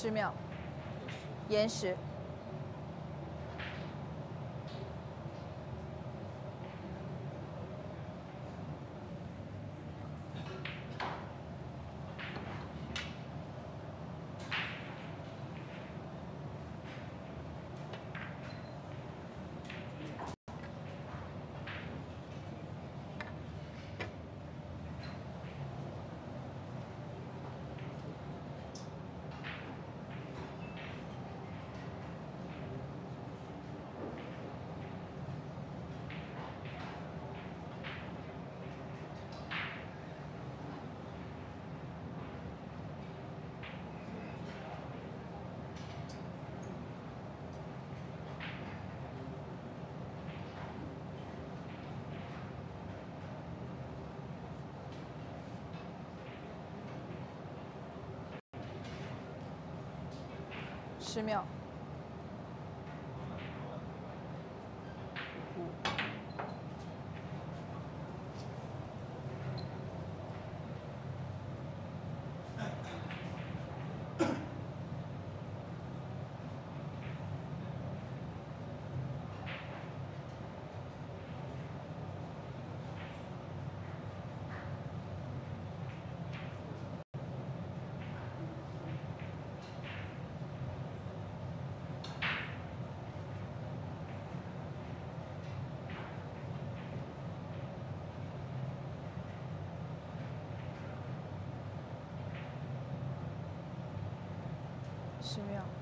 十秒，延时。十秒。十秒。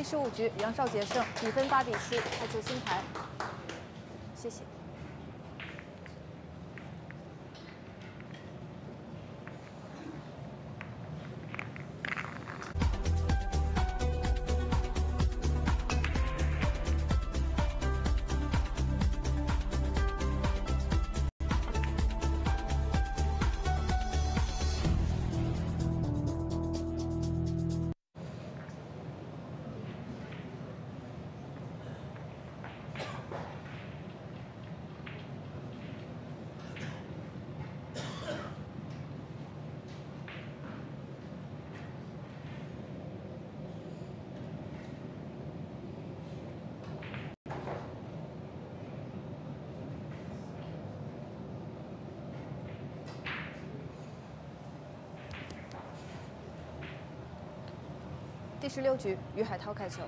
第十五局，杨少杰胜，比分八比七，开球新台。十六局，于海涛开球。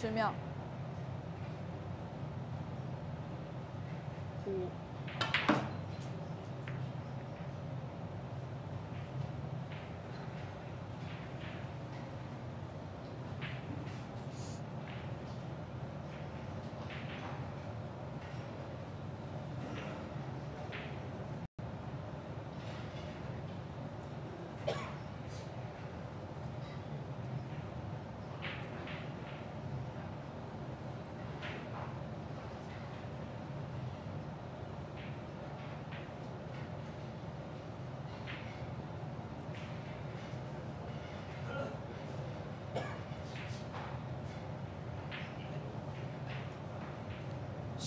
十秒，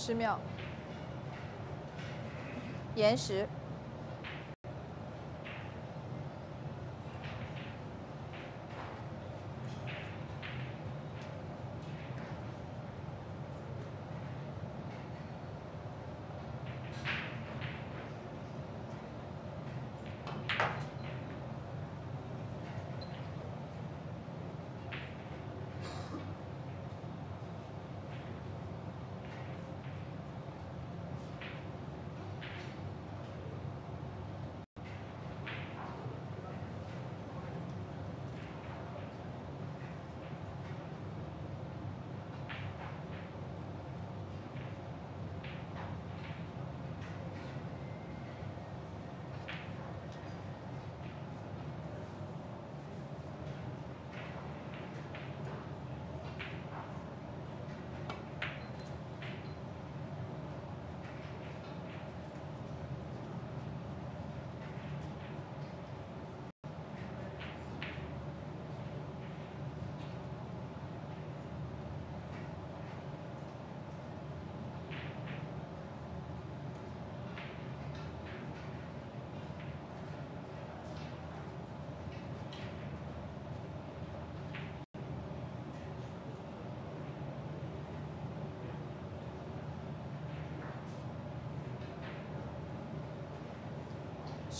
十秒，延时。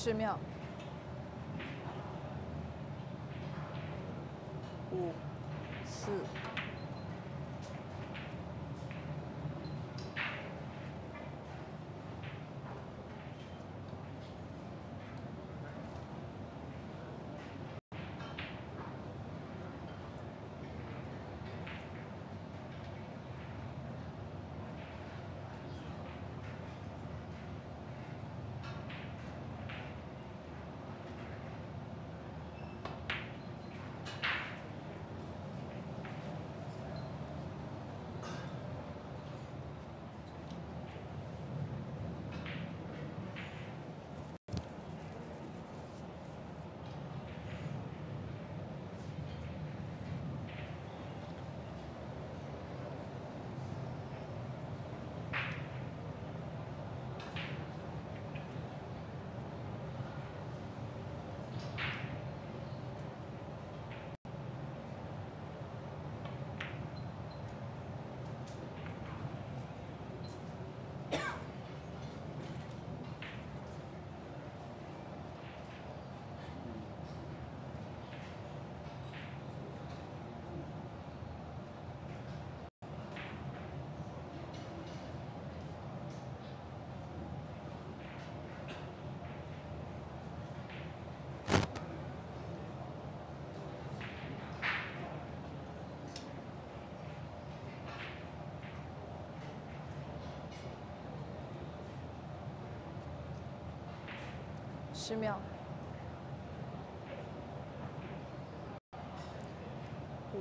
寺庙。十秒。五。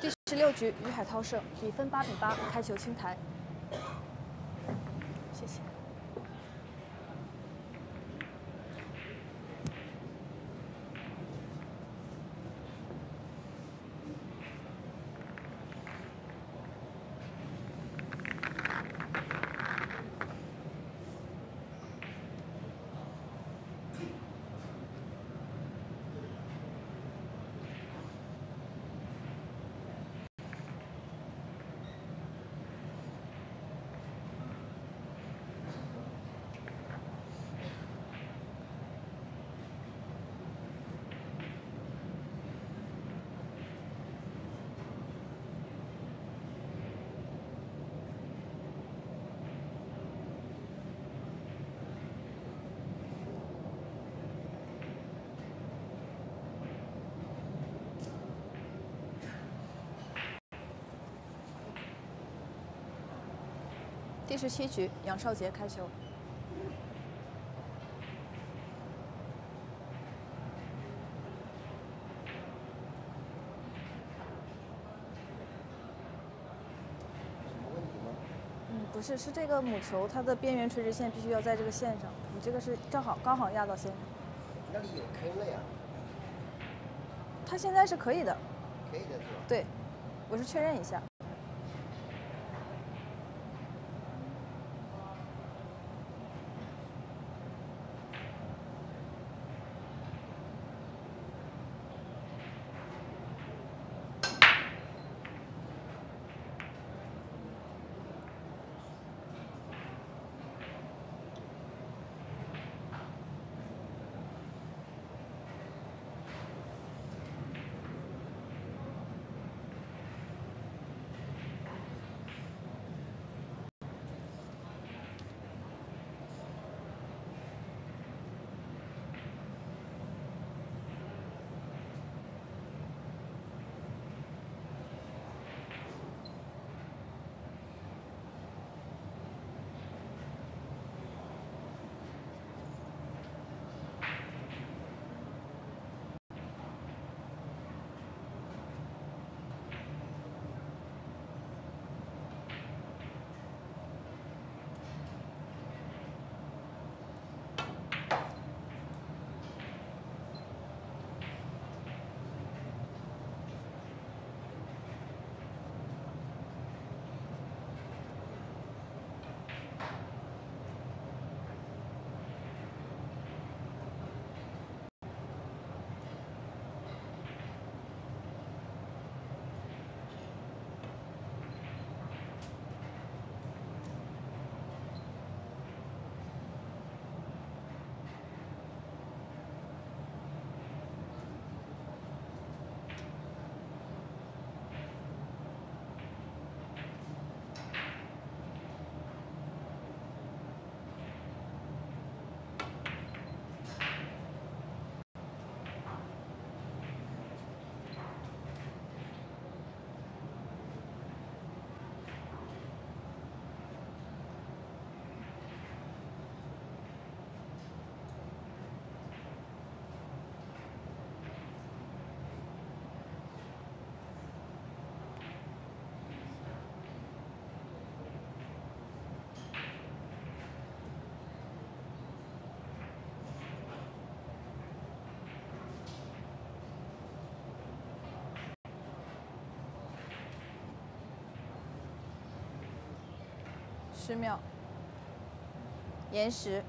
第十六局，于海涛胜，比分八比八，开球清台。谢谢。第十七局，杨少杰开球。嗯，不是，是这个母球，它的边缘垂直线必须要在这个线上。你这个是正好刚好压到线上。那里有坑了呀？它现在是可以的。可以的是吧？对，我是确认一下。十秒，延时。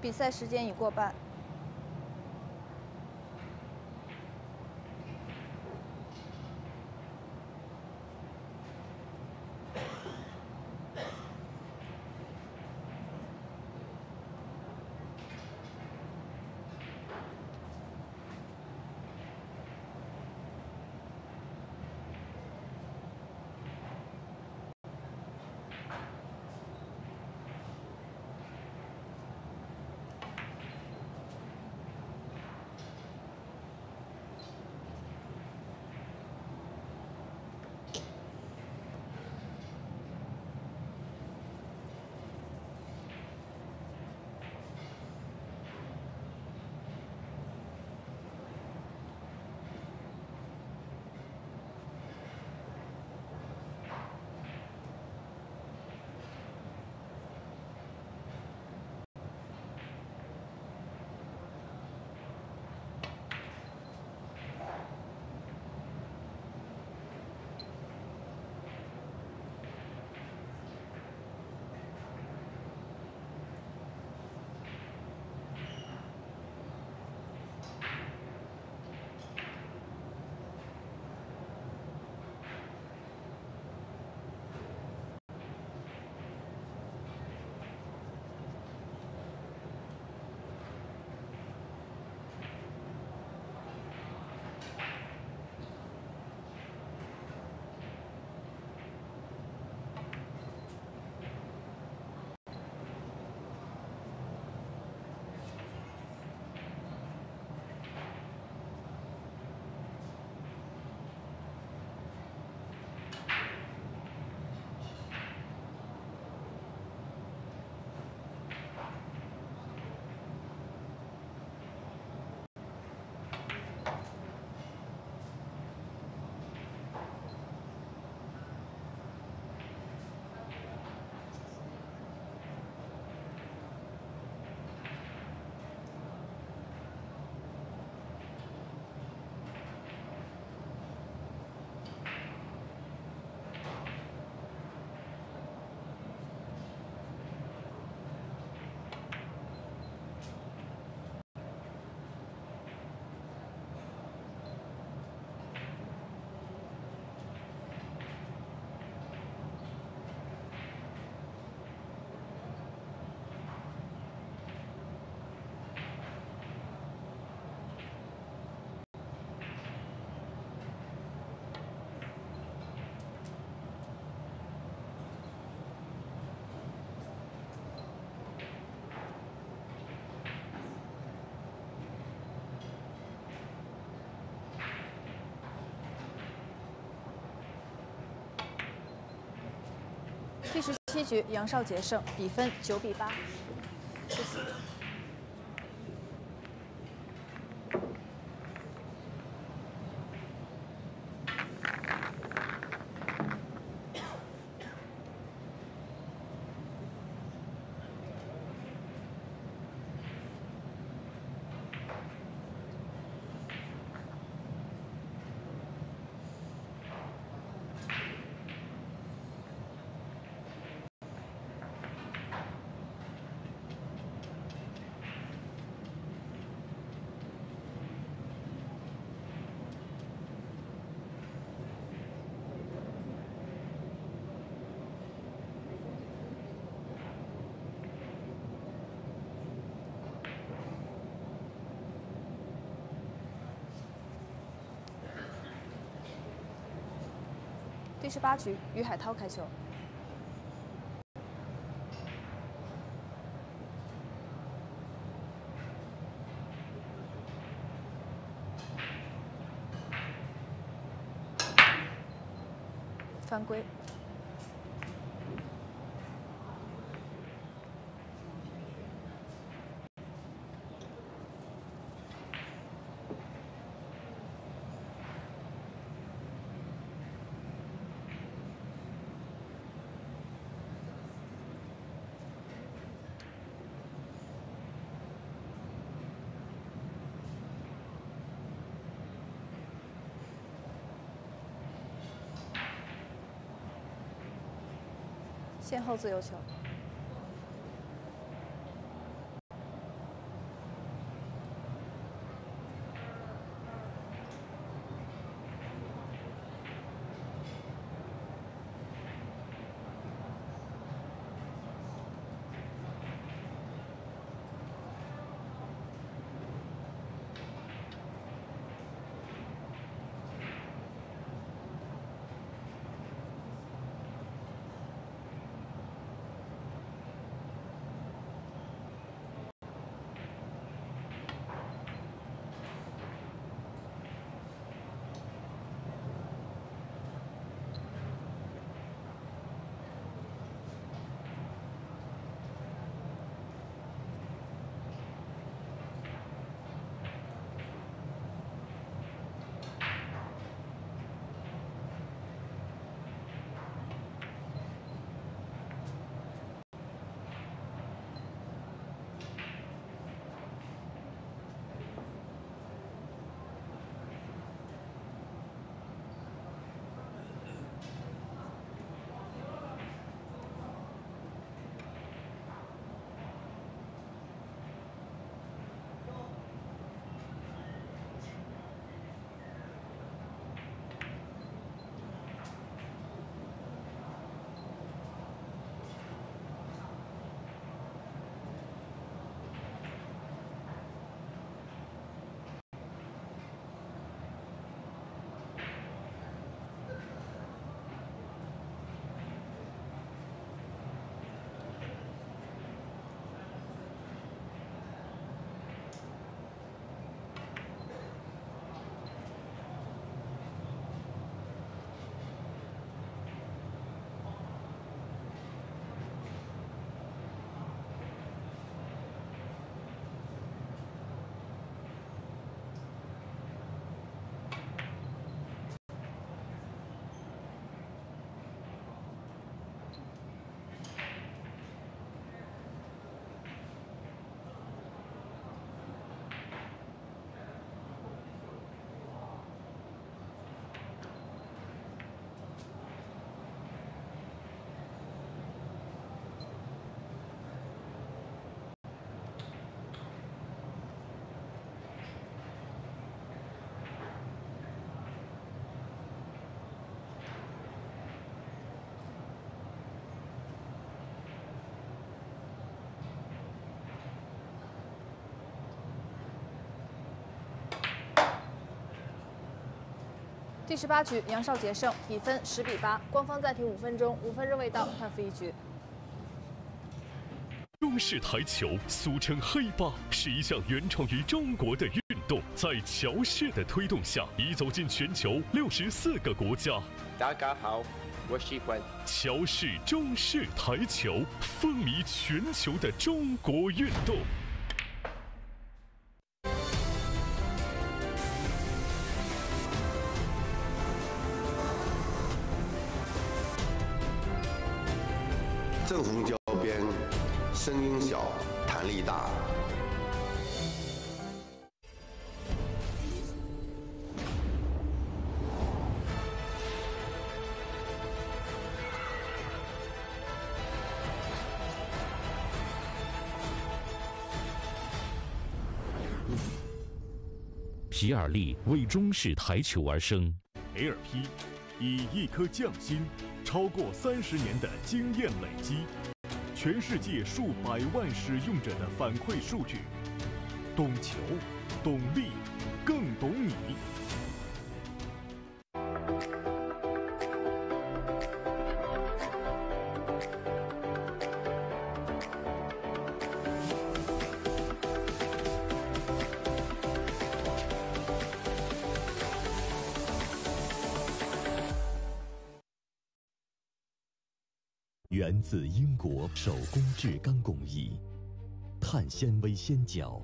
比赛时间已过半。第十七局，杨少杰胜，比分九比八。第十八局于海涛开球。犯规。先后自由球。第十八局，杨少杰胜，比分十比八。官方暂停五分钟，五分仍未到，判负一局。中式台球，俗称黑八，是一项原创于中国的运动，在乔氏的推动下，已走进全球六十四个国家。大家好，我喜欢乔氏中式台球，风靡全球的中国运动。皮尔利为中式台球而生。LP，以一颗匠心，超过三十年的经验累积，全世界数百万使用者的反馈数据，懂球，懂力，更懂你。自英国手工制钢工艺，碳纤维纤角，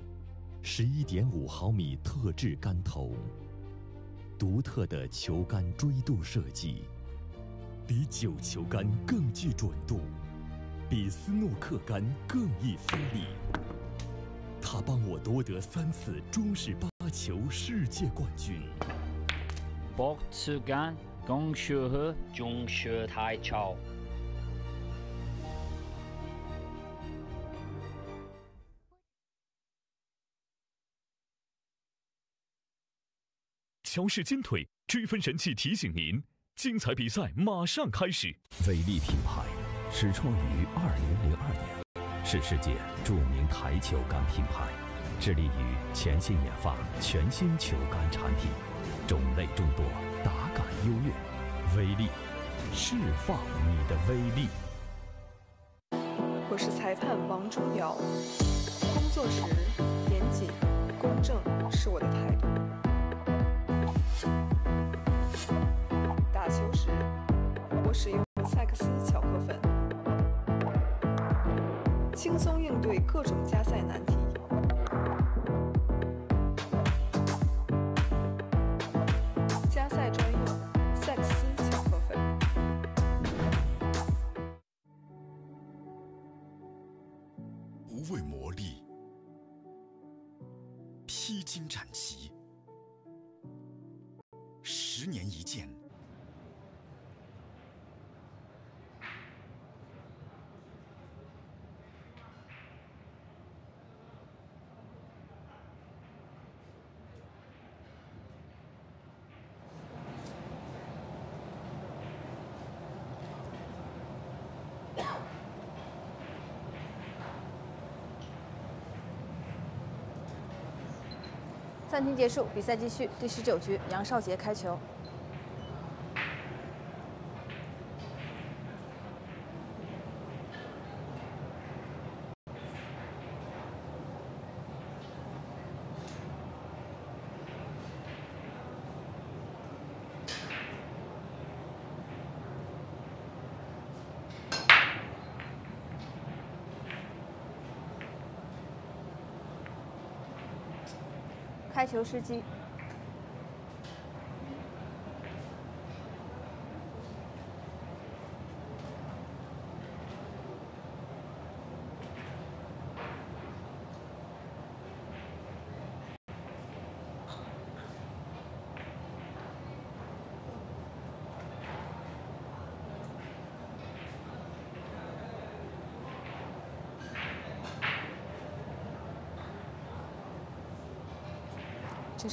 十一点五毫米特制杆头，独特的球杆锥度设计，比九球杆更具准度，比斯诺克杆更易发力。他帮我夺得三次中式八球世界冠军。博茨干刚学会中学台球。乔氏金腿追分神器提醒您：精彩比赛马上开始。威力品牌始创于二零零二年，是世界著名台球杆品牌，致力于全新研发全新球杆产品，种类众多，打感优越。威力，释放你的威力。我是裁判王忠尧，工作时严谨公正是我的态度。使用赛克斯巧克粉，轻松应对各种加赛难题。加赛专用赛克斯巧克粉。无畏磨砺，披荆斩棘，十年一见。暂停结束，比赛继续。第十九局，杨少杰开球。求司机。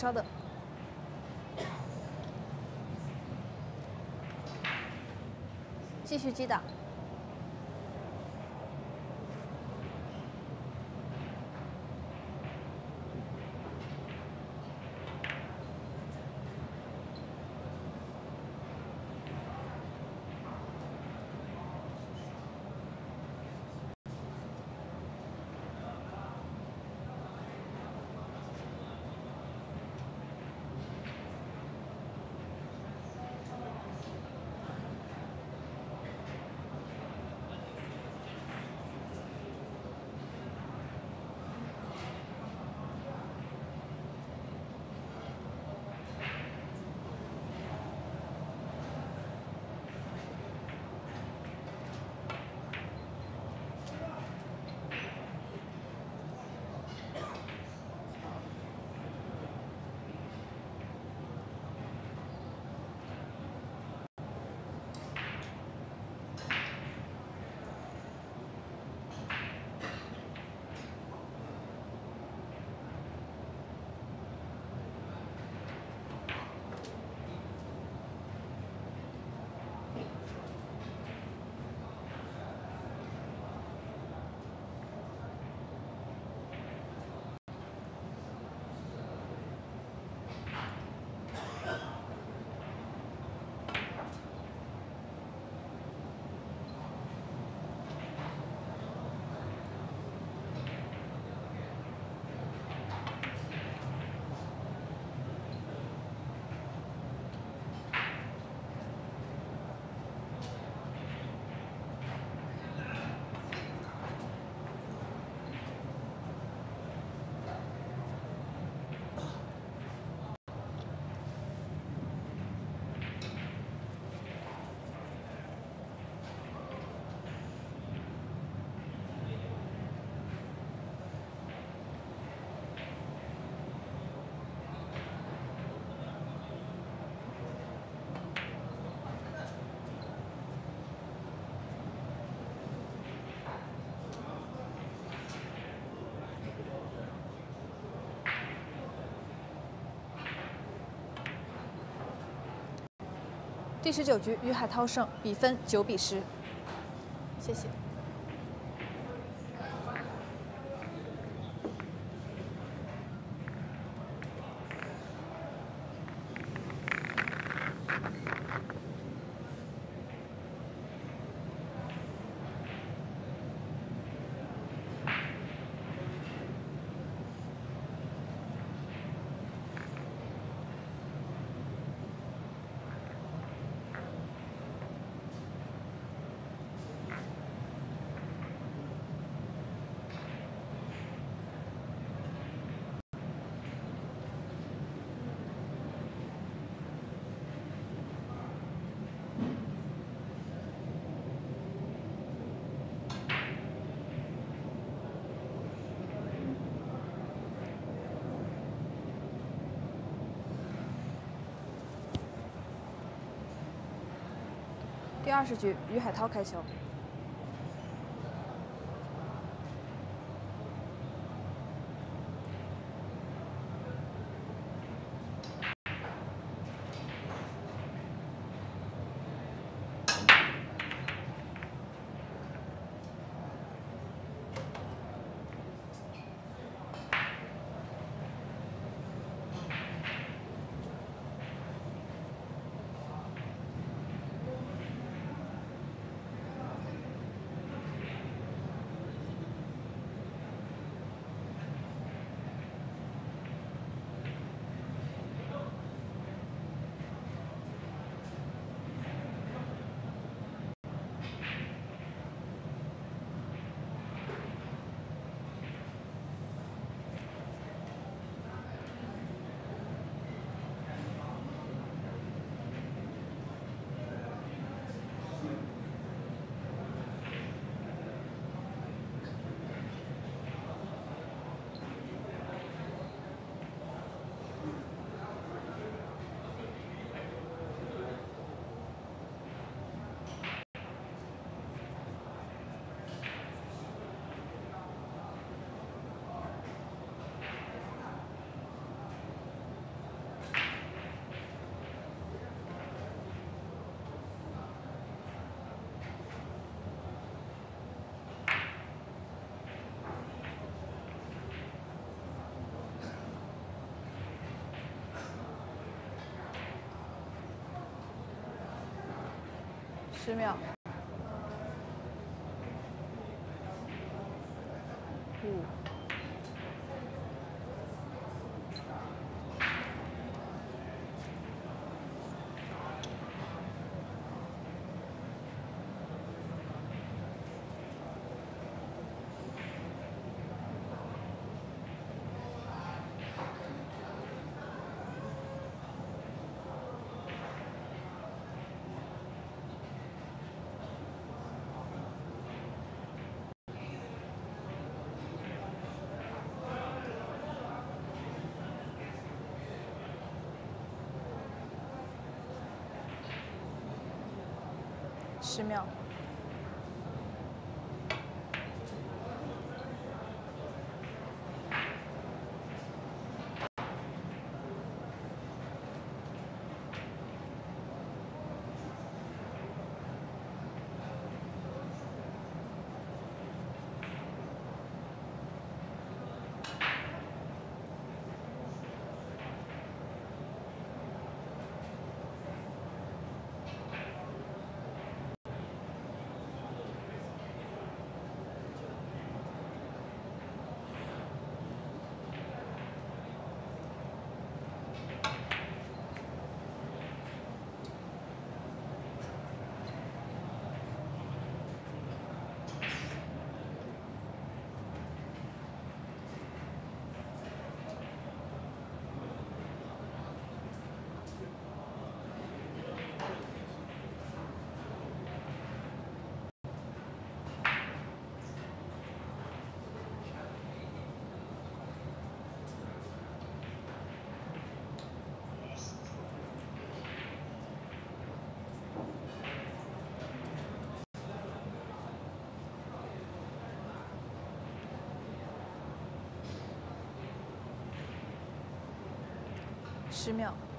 稍等。继续击打。第十九局，于海涛胜，比分九比十。谢谢。第二十局，于海涛开球。十秒。五。十秒。十秒。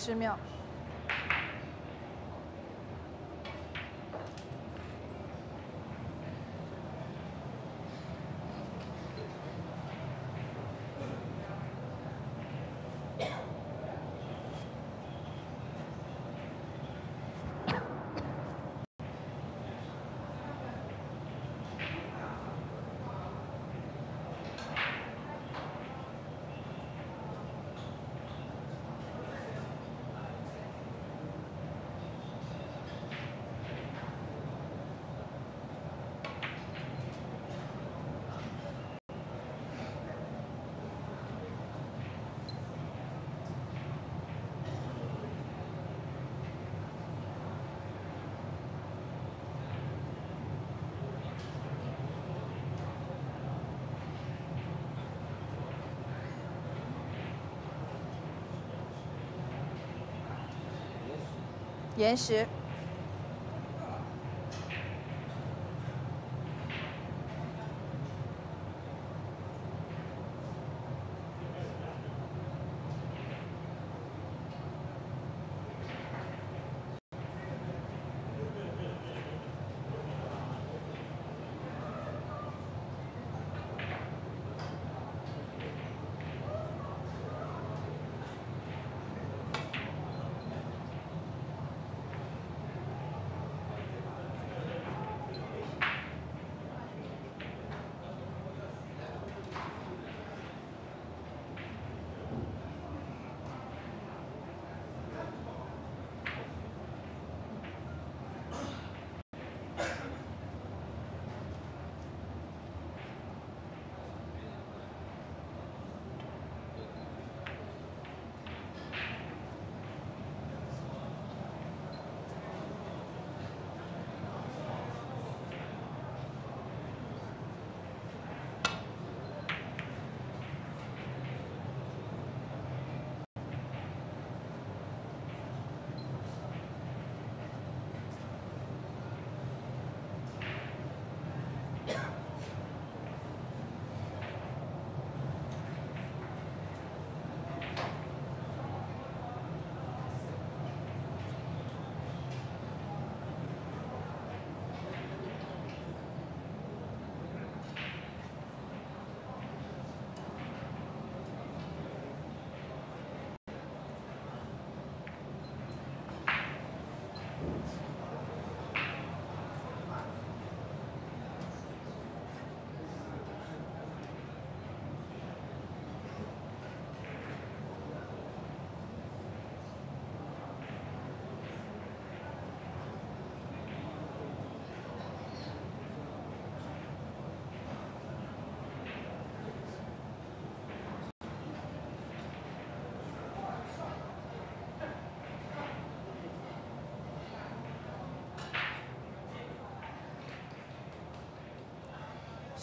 十秒。延时。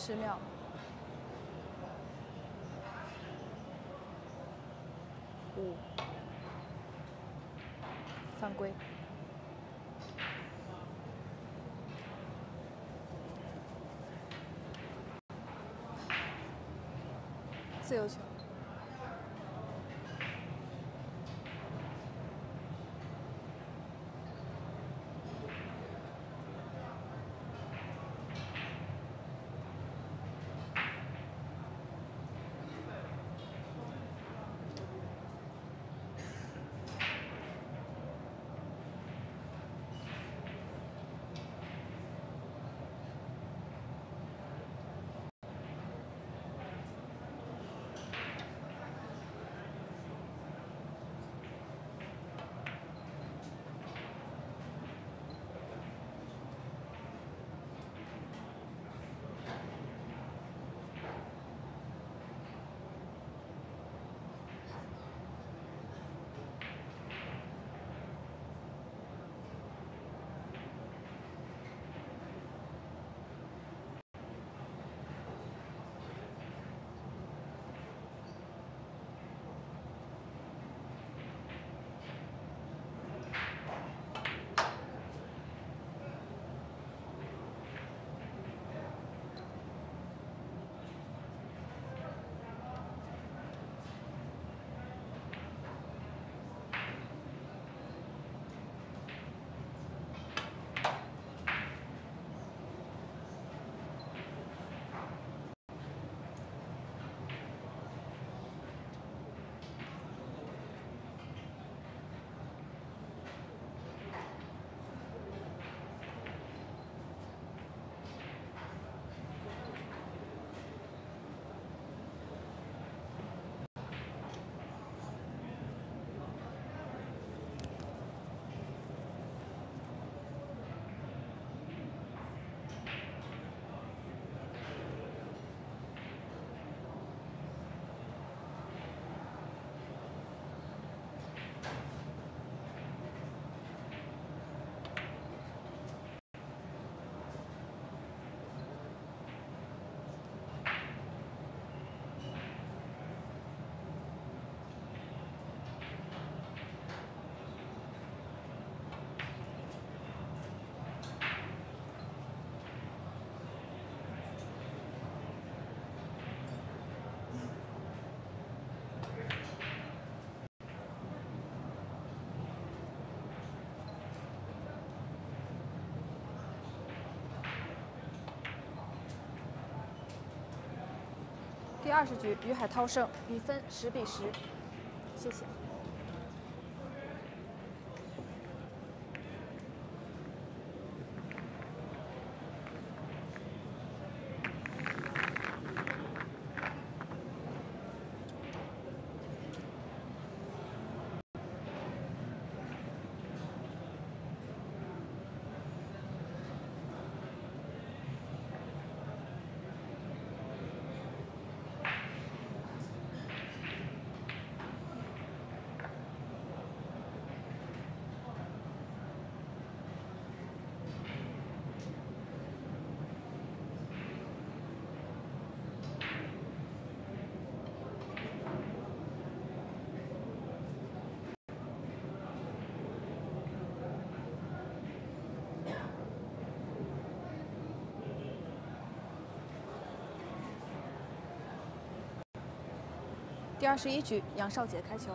十秒。五，犯规。自由球。第二十局，于海涛胜，比分十比十。谢谢。第二十一局，杨少杰开球。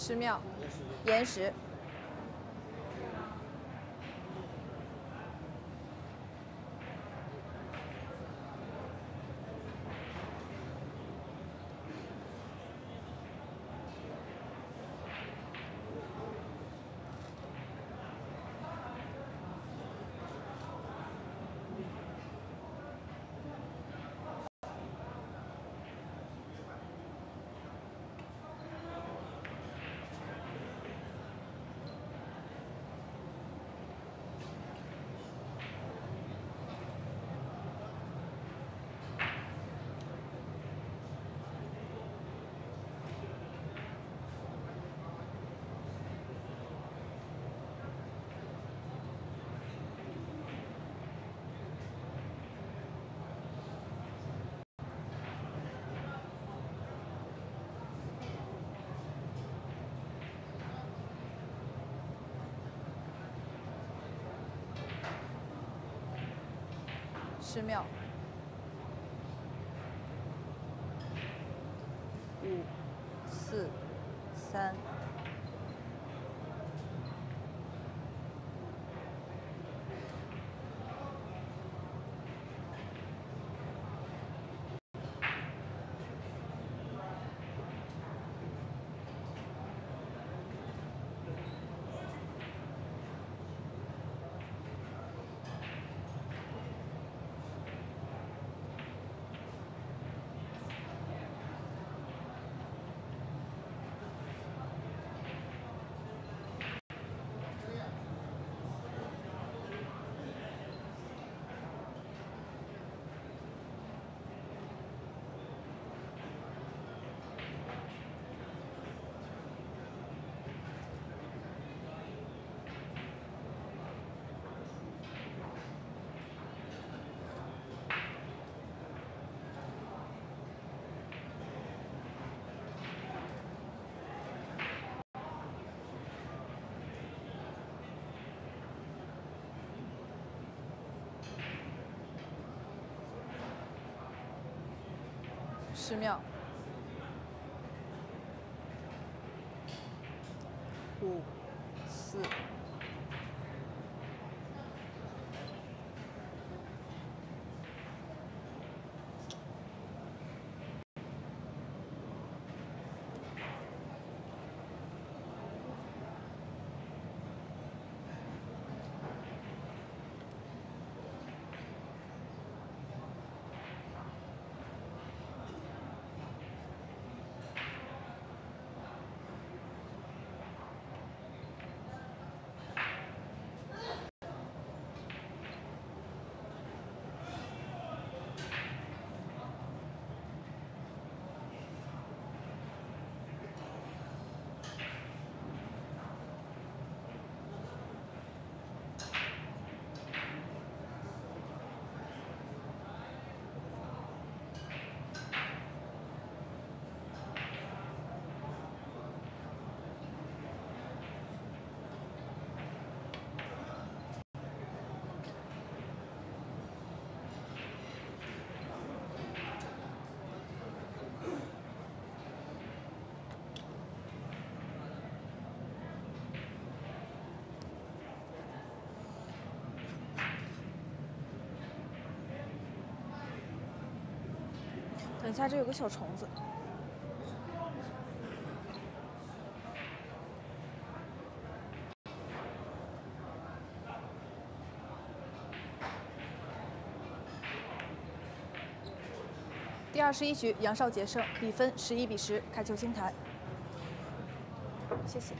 石庙，岩石。十秒，五、四、三。十秒，五、四。等下，这有个小虫子。第二十一局，杨少杰胜，比分十一比十，开球清台。谢谢。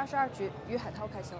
二十二局，于海涛开球。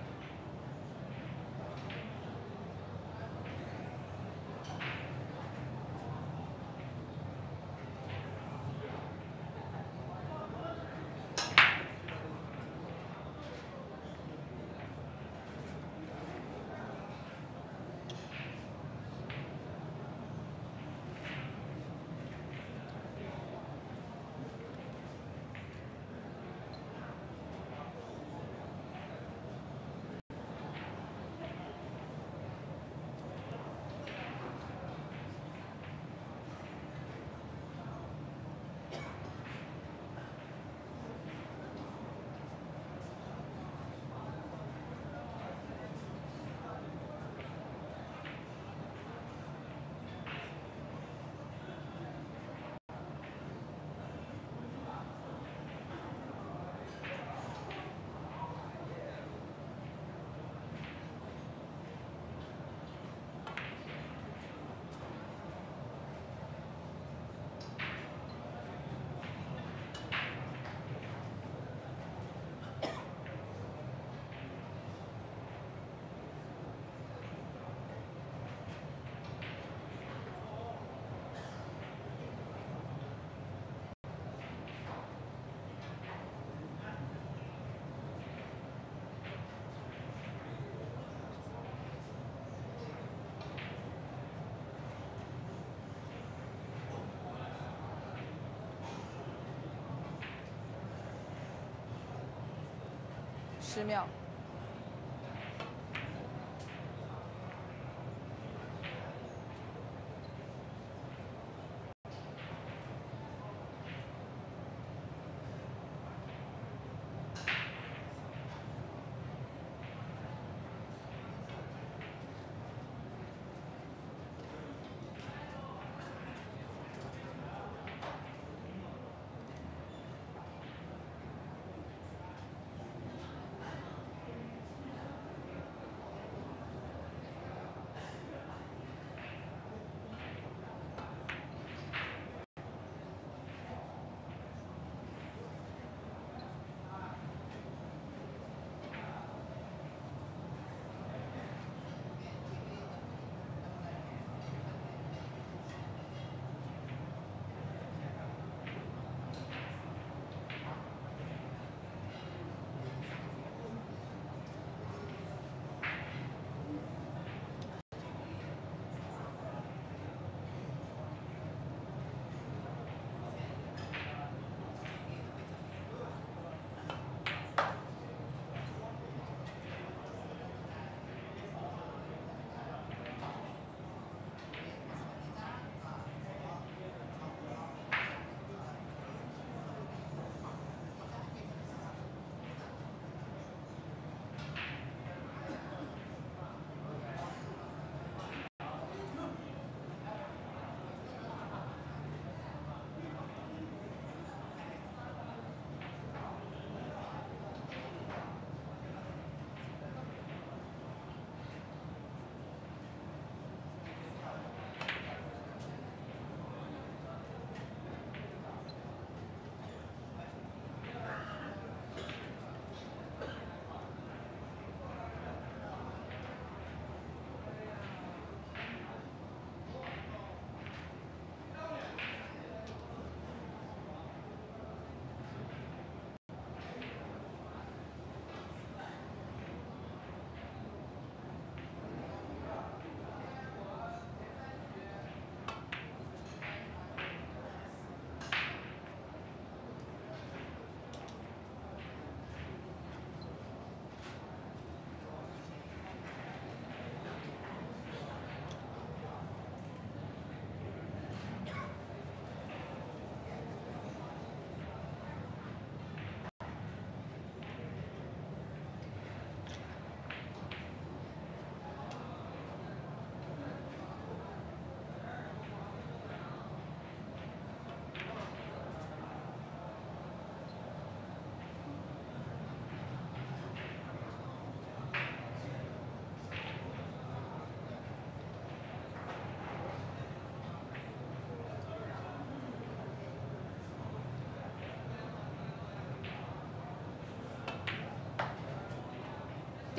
十秒。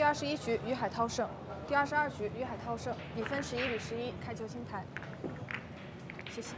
第二十一局于海涛胜，第二十二局于海涛胜，比分十一比十一，开球清台。谢谢。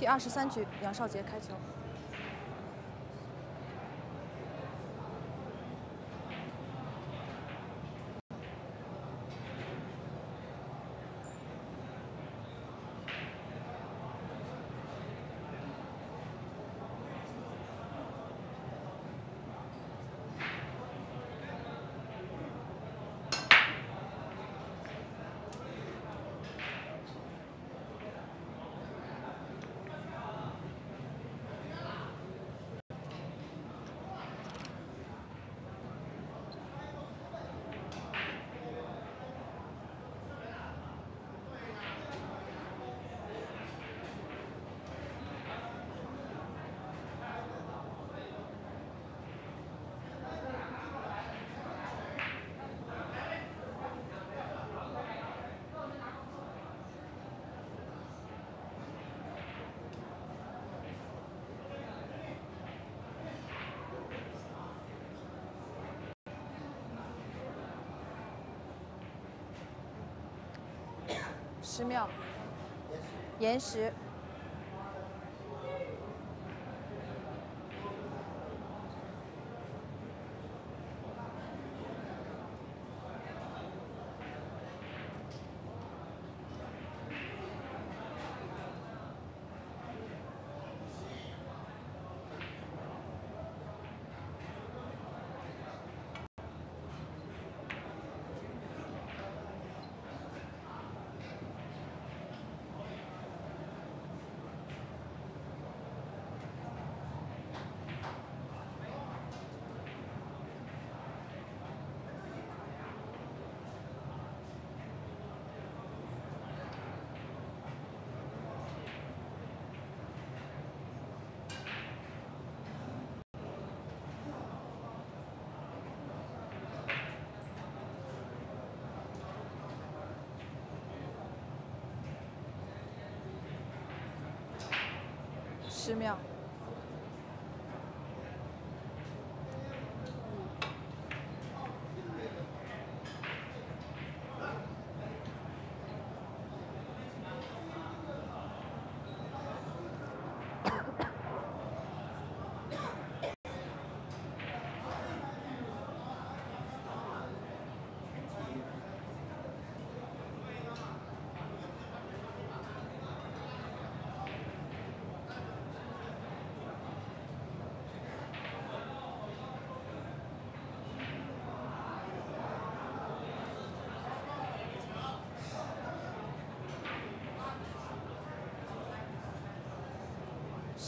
第二十三局，杨少杰开球。十秒，延时。寺庙。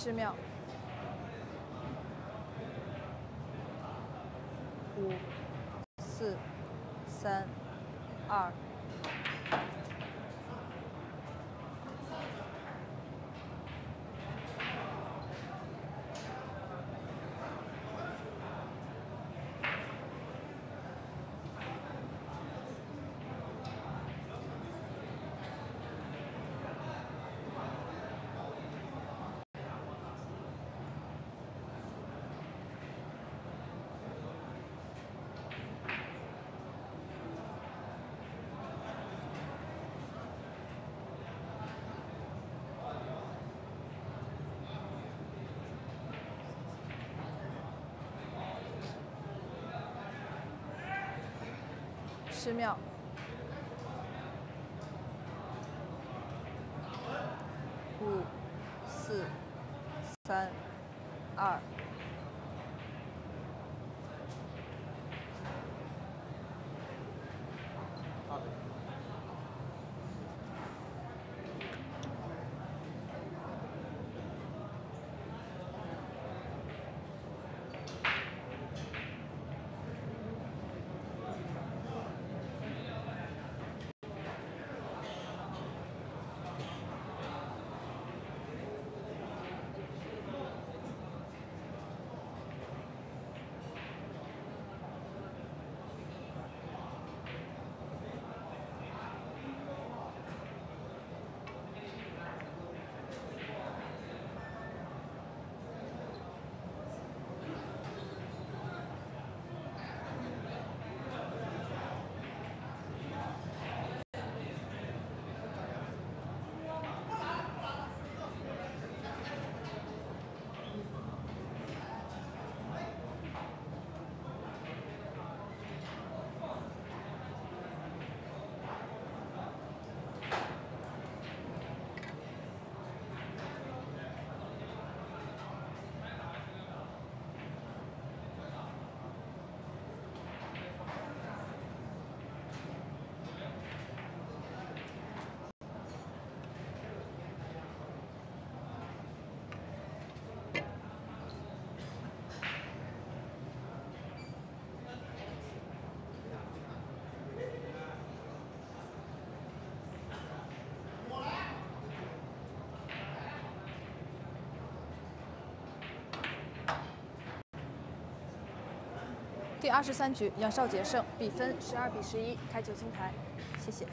十秒。五、四、三、二。十秒。三、二。第二十三局，杨少杰胜，比分十二比十一，开球清台。谢谢。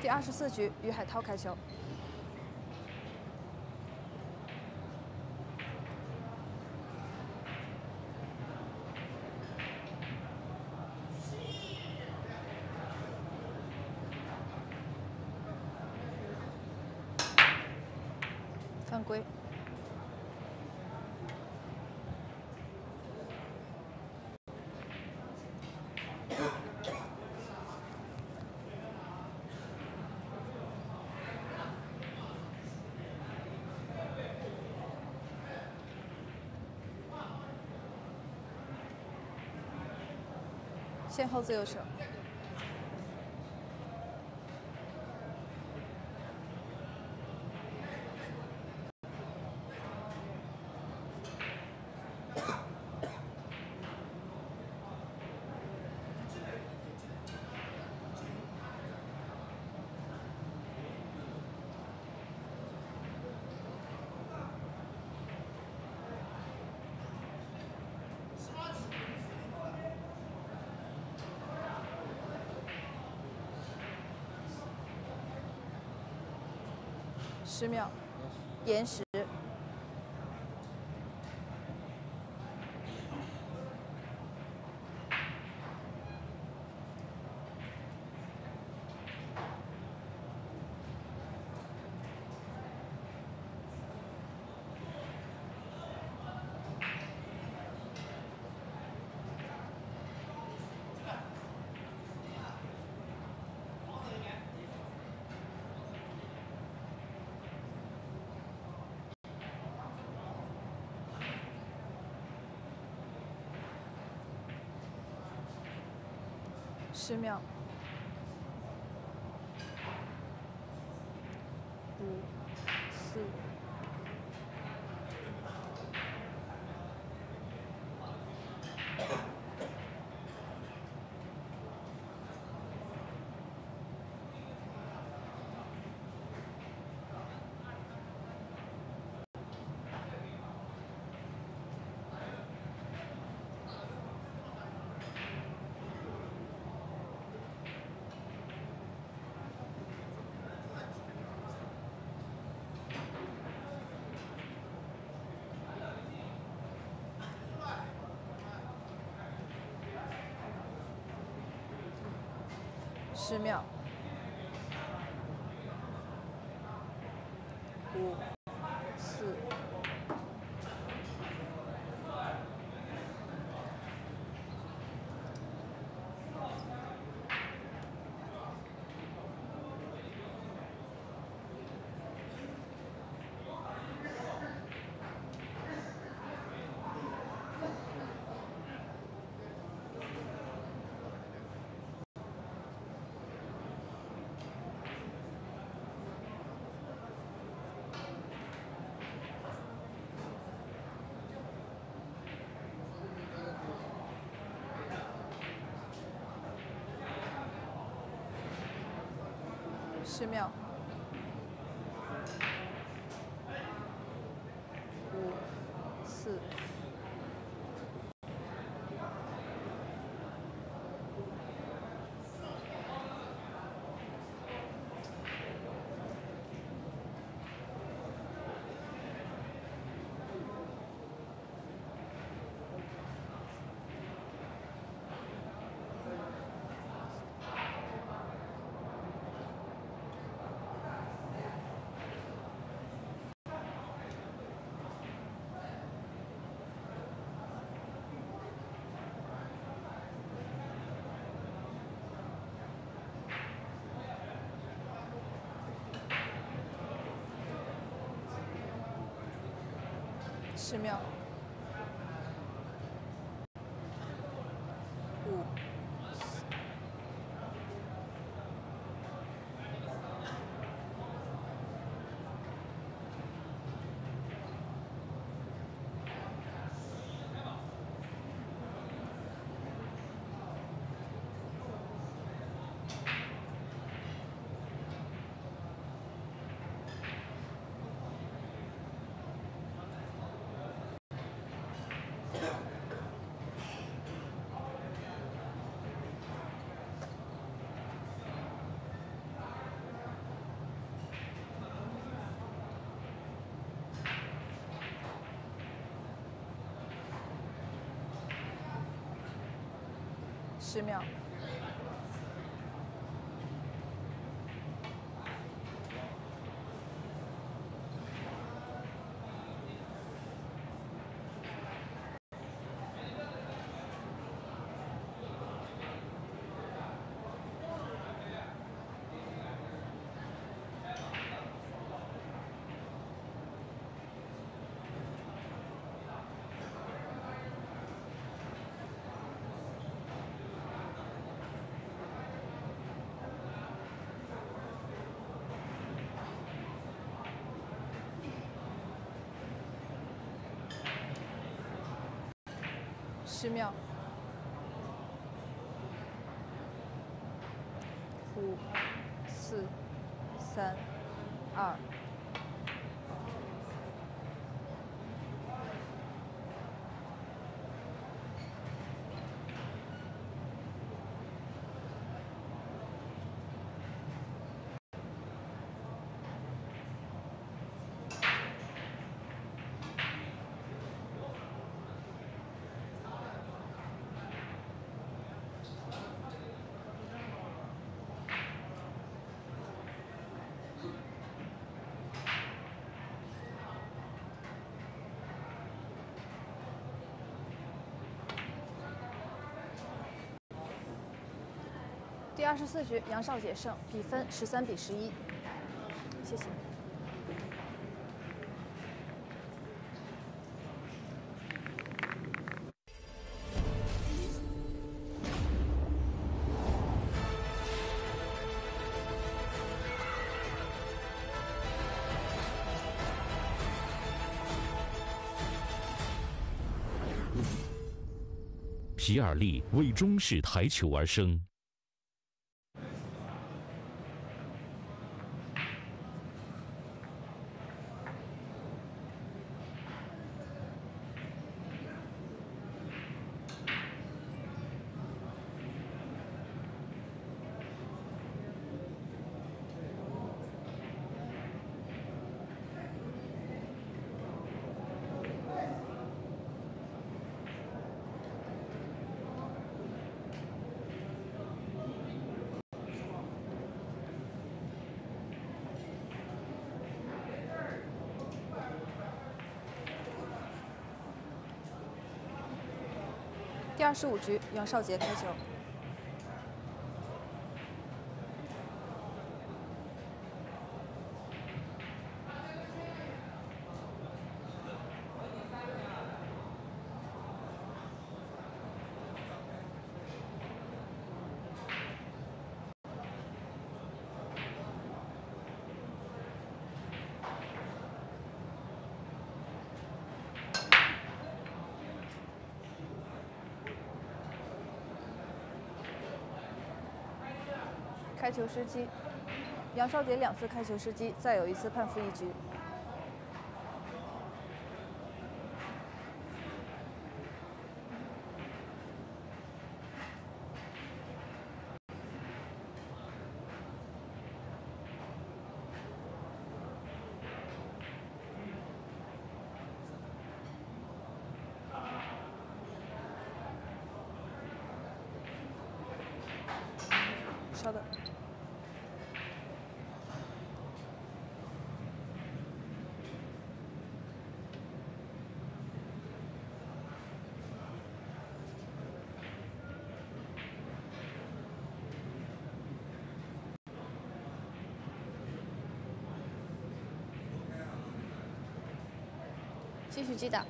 第二十四局，于海涛开球。犯规。最后自由球。十秒，延时。十秒，五、四。十秒。五、四、十秒。五、四、十秒。十秒。十秒。五、四、三、二。第二十四局，杨少杰胜，比分十三比十一。谢谢。皮尔利为中式台球而生。第二十五局，杨少杰开球。球失机，杨少杰两次开球失机，再有一次判负一局。稍等。继续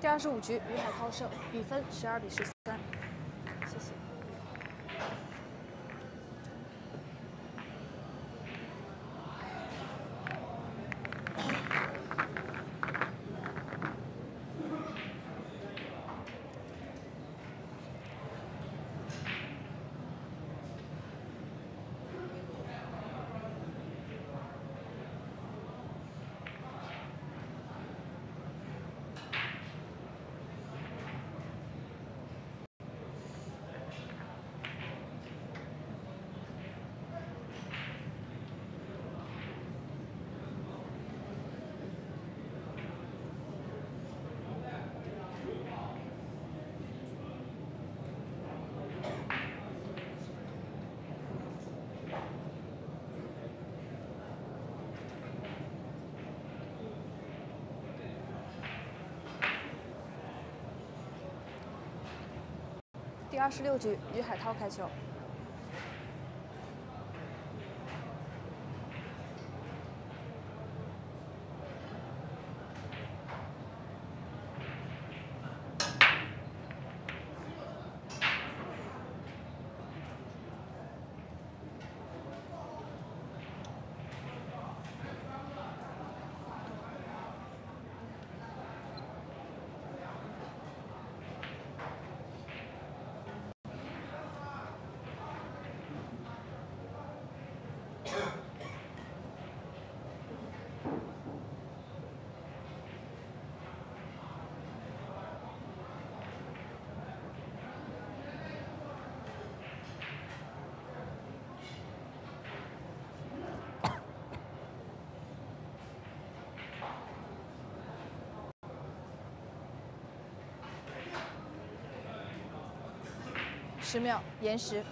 第二十五局，于海涛胜，比分十二比十四第二十六局，于海涛开球。十秒，延时。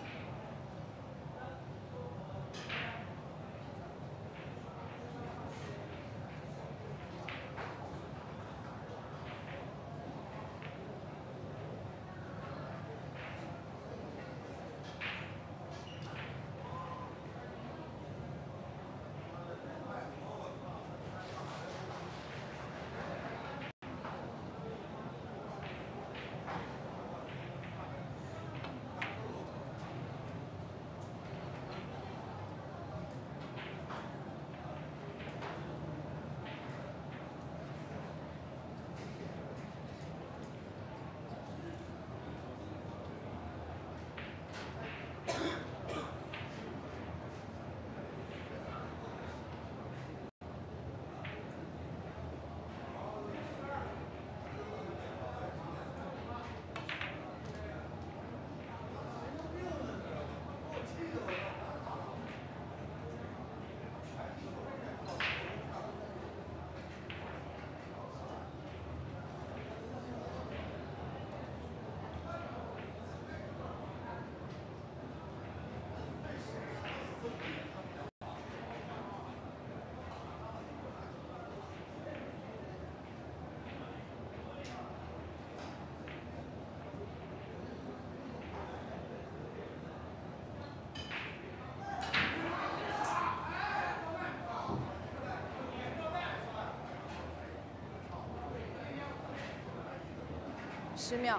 十秒。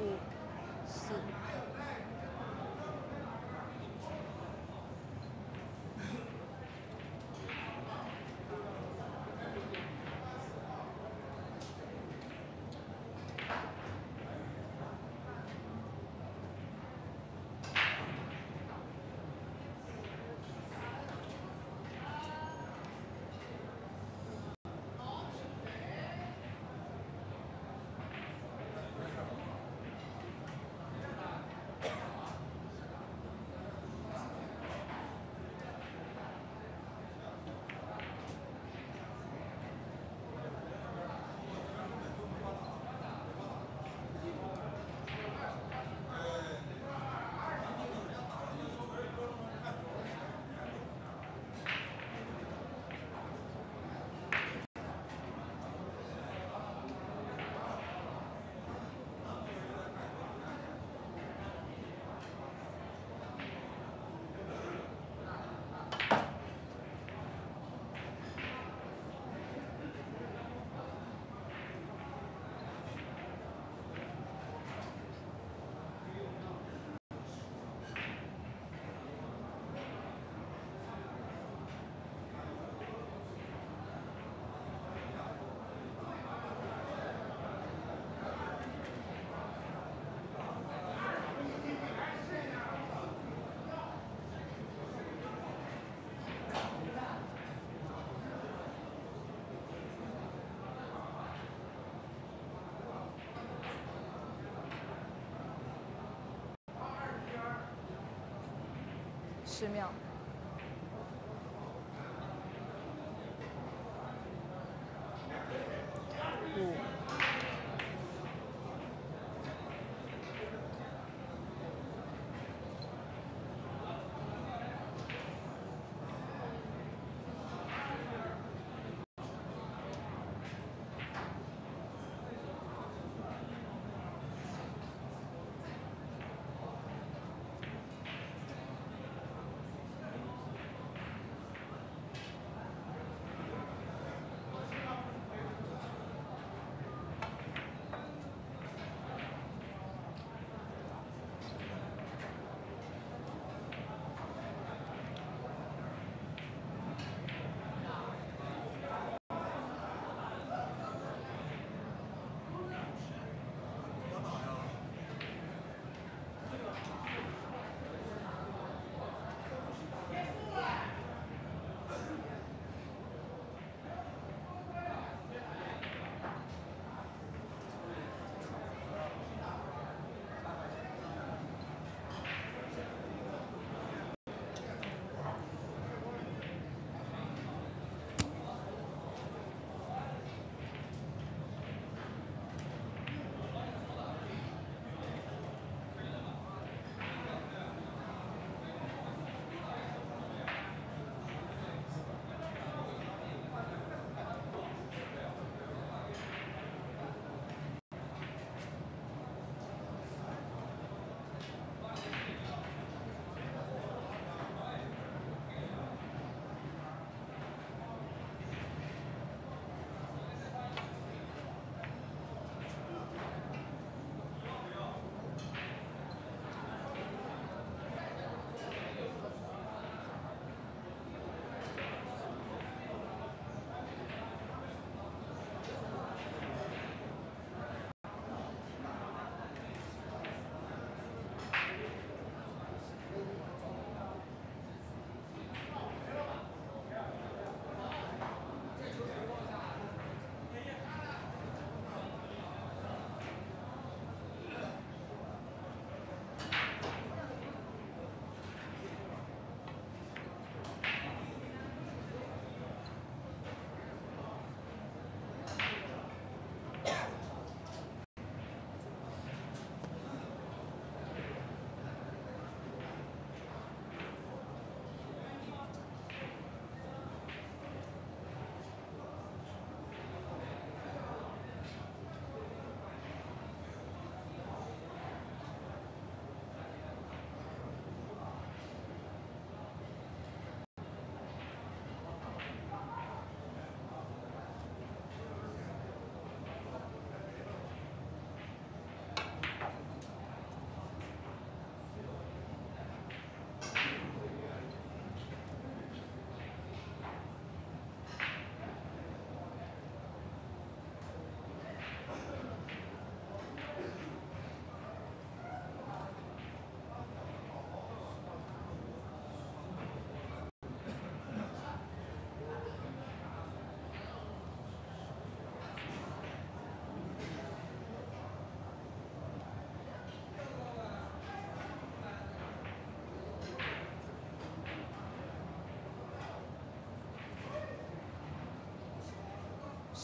五、四。十秒。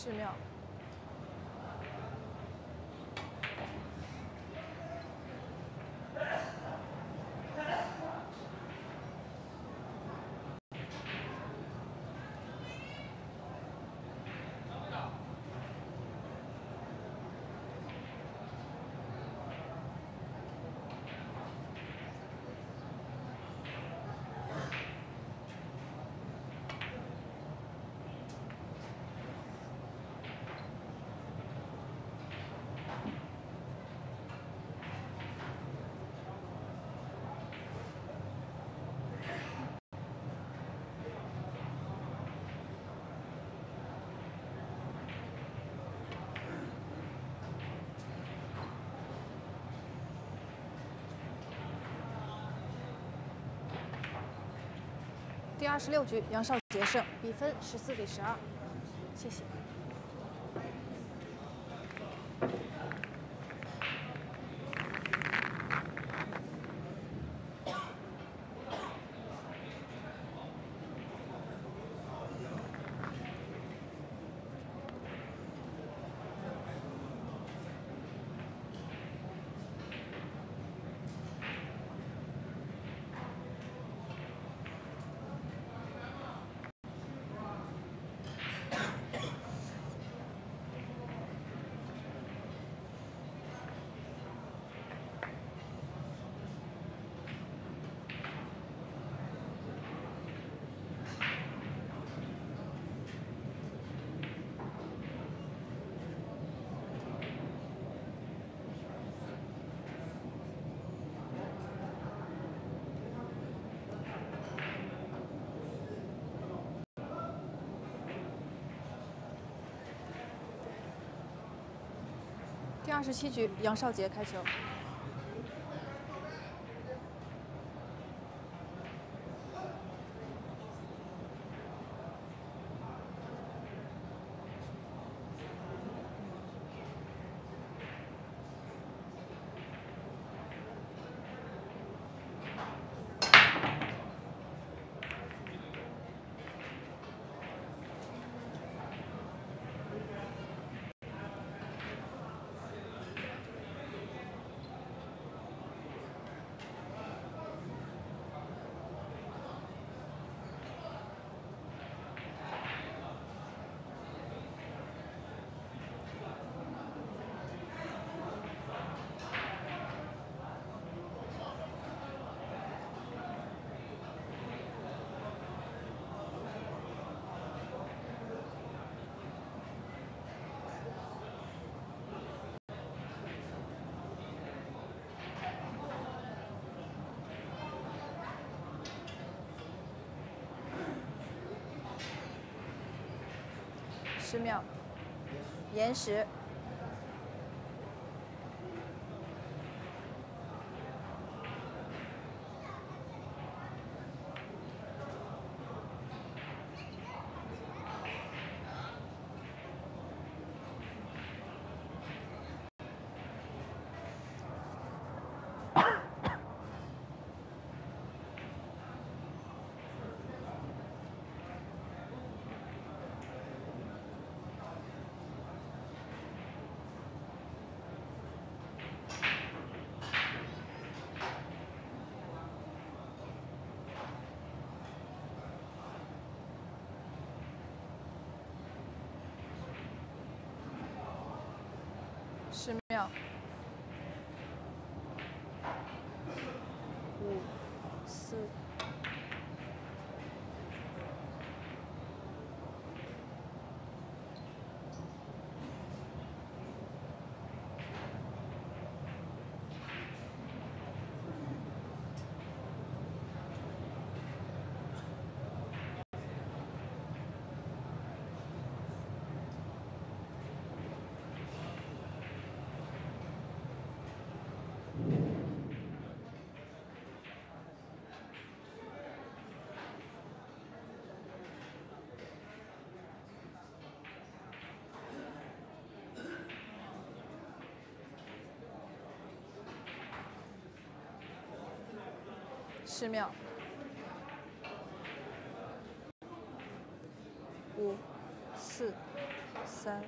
十秒。第二十六局，杨少杰胜，比分十四比十二。谢谢。第二十七局，杨少杰开球。十秒，延时。十秒，五、四。十秒，五、四、三。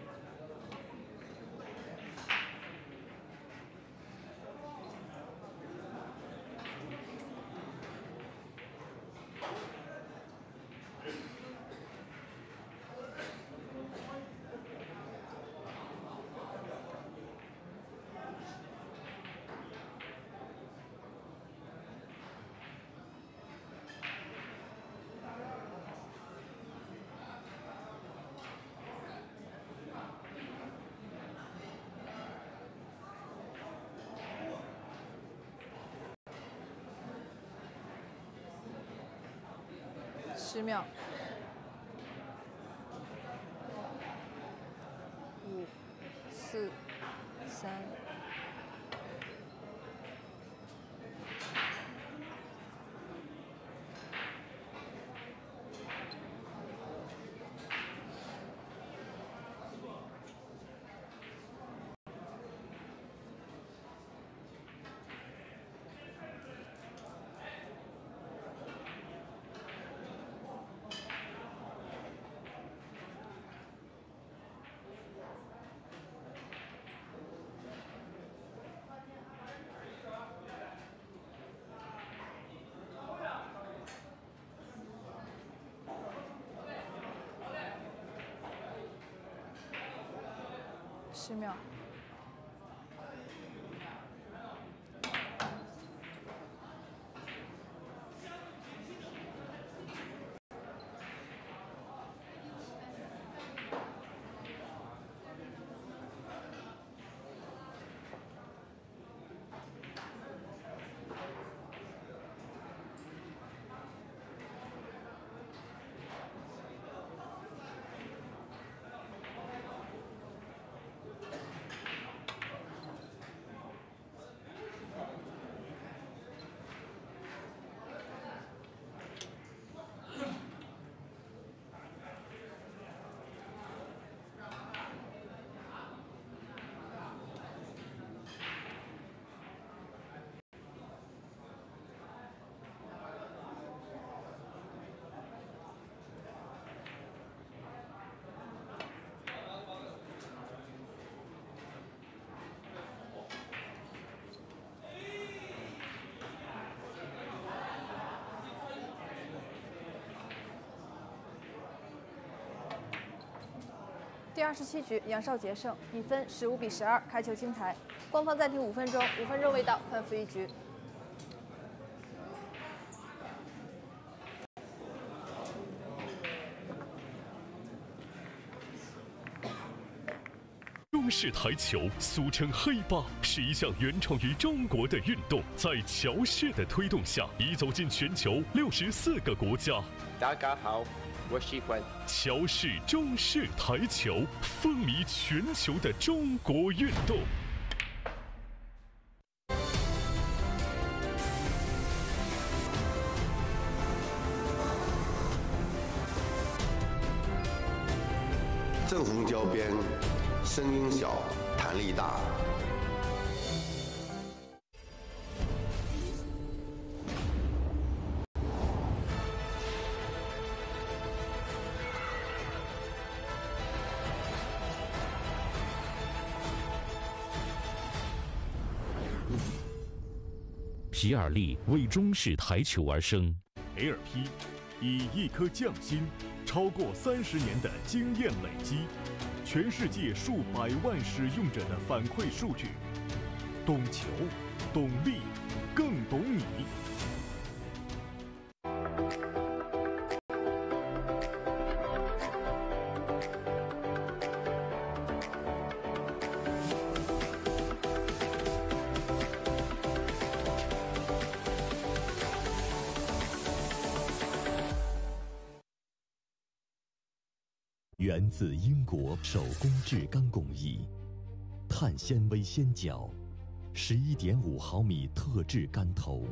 十秒，五、四、三。十秒。第二十七局，杨少杰胜，比分十五比十二，开球清台。官方暂停五分钟，五分钟未到，判负一局。中式台球，俗称黑八，是一项原创于中国的运动，在乔氏的推动下，已走进全球六十四个国家。大家好。我喜欢乔氏中式台球，风靡全球的中国运动。正红胶边，声音小，弹力大。吉尔利为中式台球而生。LP，以一颗匠心，超过三十年的经验累积，全世界数百万使用者的反馈数据，懂球，懂力，更懂你。自英国手工制钢工艺，碳纤维纤角，十一点五毫米特制杆头，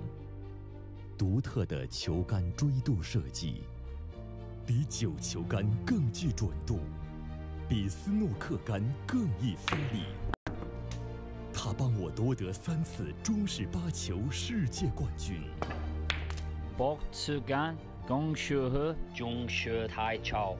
独特的球杆锥度设计，比九球杆更具准度，比斯诺克杆更易发力。他帮我夺得三次中式八球世界冠军。八尺杆，恭喜贺中式台球。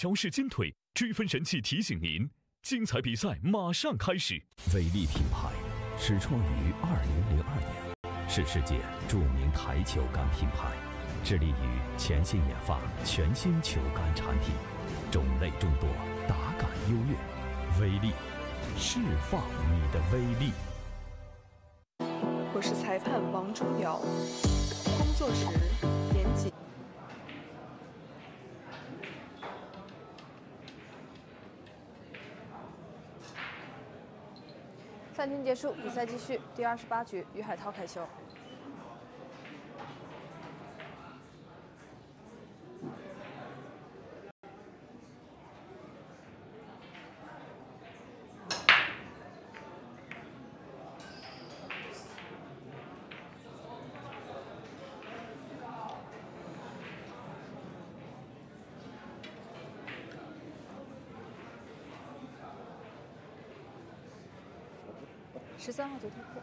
乔氏金腿追分神器提醒您，精彩比赛马上开始。威力品牌始创于二零零二年，是世界著名台球杆品牌，致力于潜心研发全新球杆产品，种类众多，打感优越。威力，释放你的威力。我是裁判王忠瑶，工作时严谨。暂停结束，比赛继续。第二十八局，于海涛开球。十三号就突破。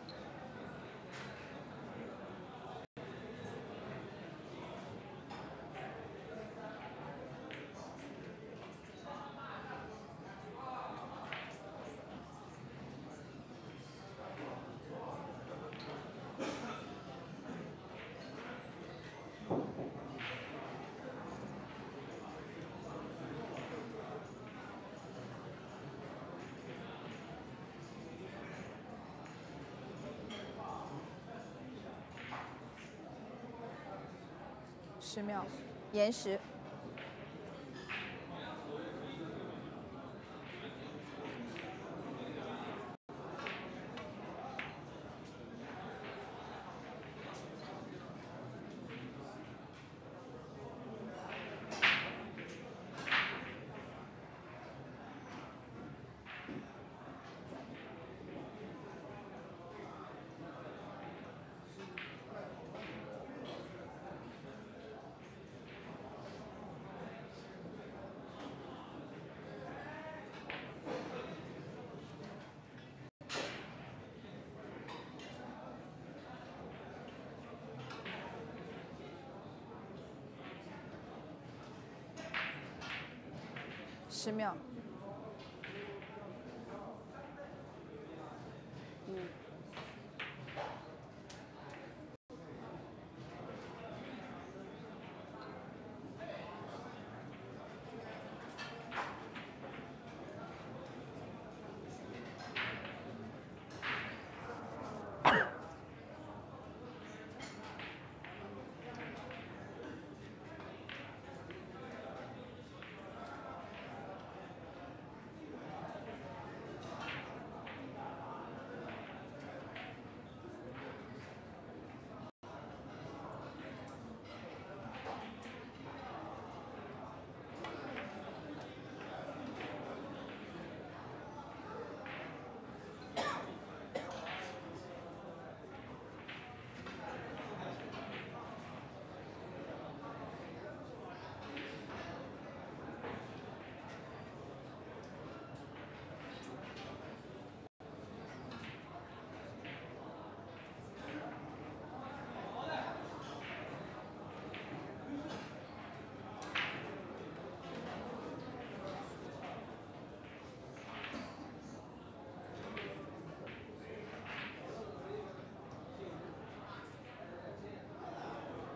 十秒，延时。十秒。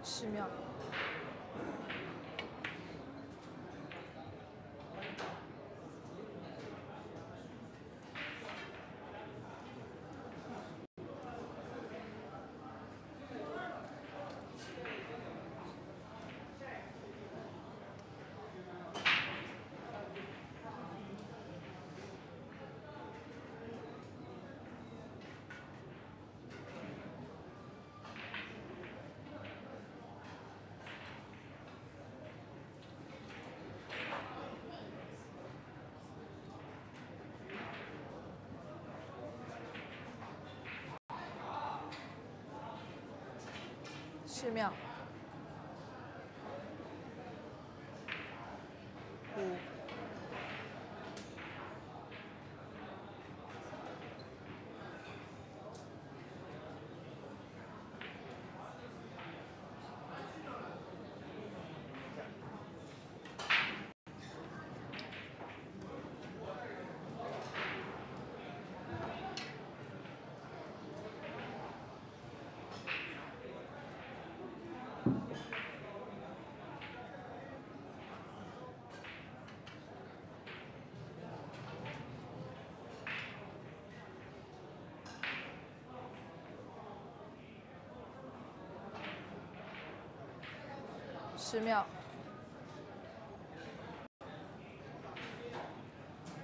十秒。十秒。五、十秒。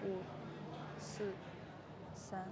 五、四、三。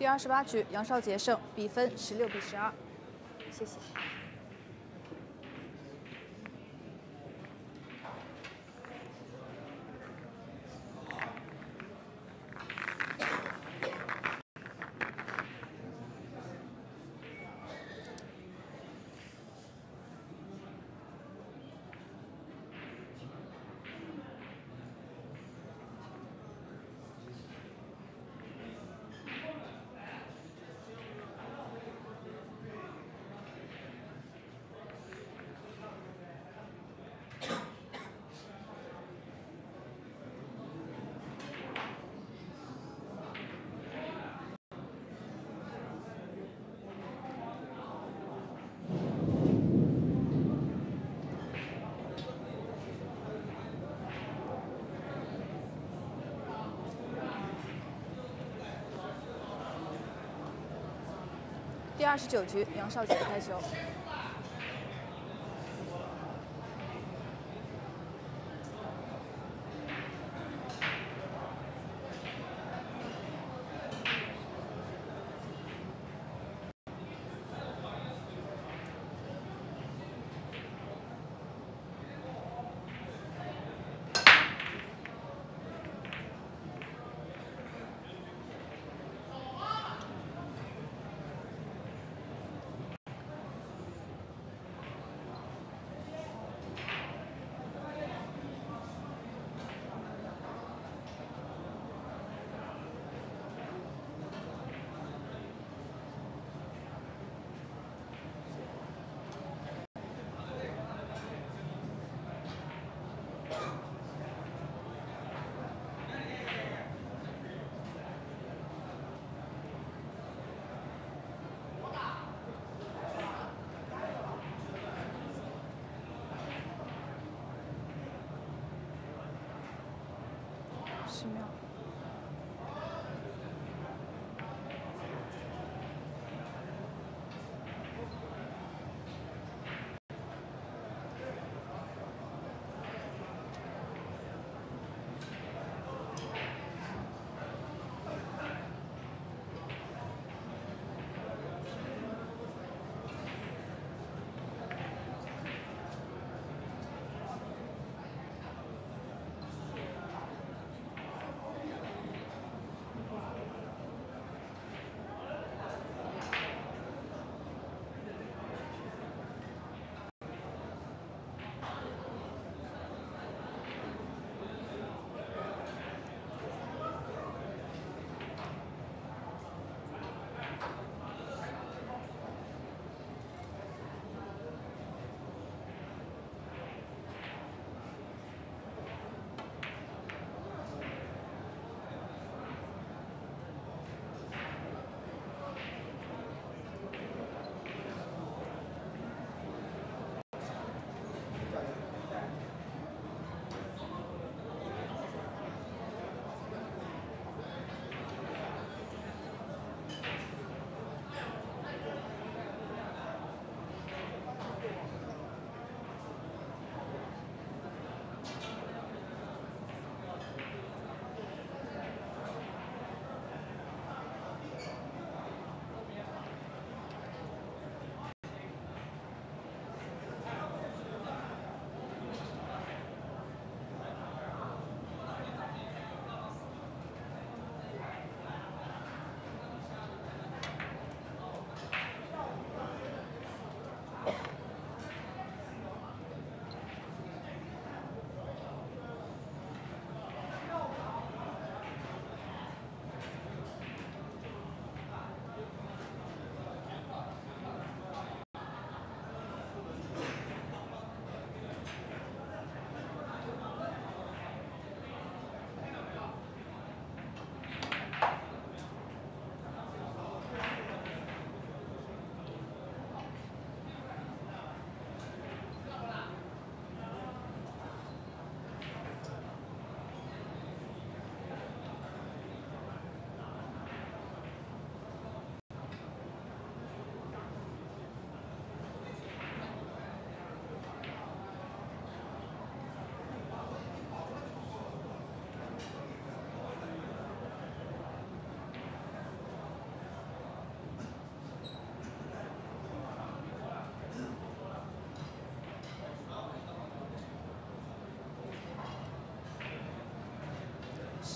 第二十八局，杨少杰胜，比分十六比十二。谢谢。二十九局，杨少杰开球。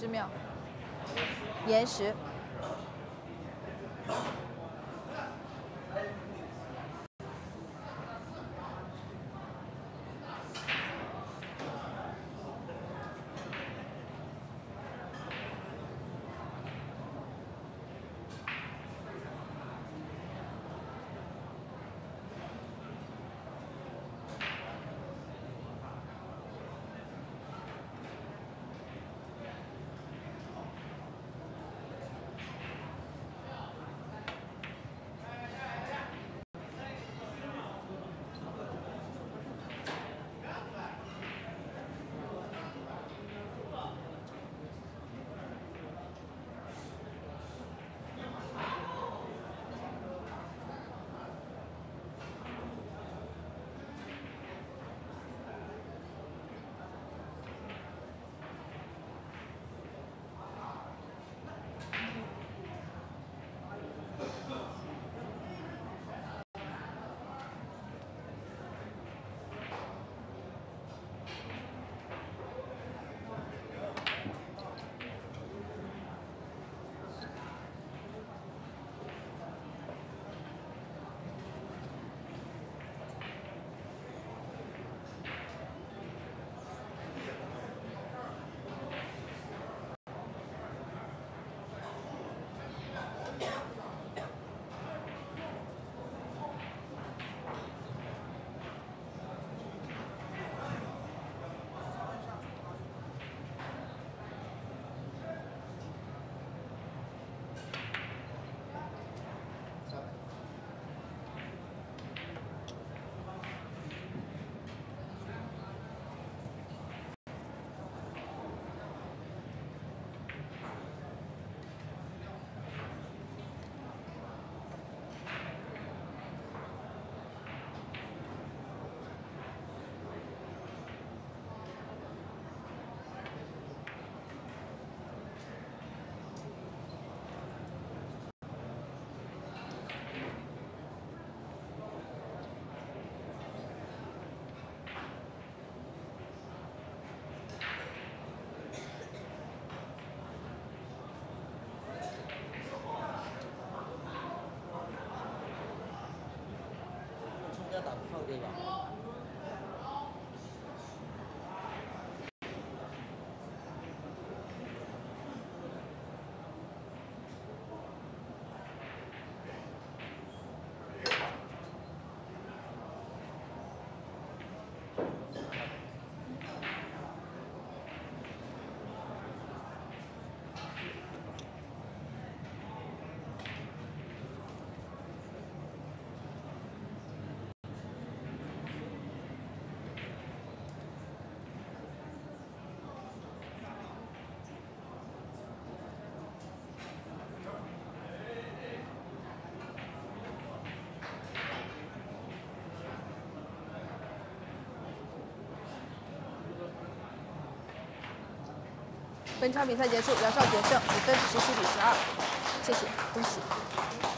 寺庙岩石对吧？本场比赛结束，杨少决胜，比分十七比十二。谢谢，恭喜。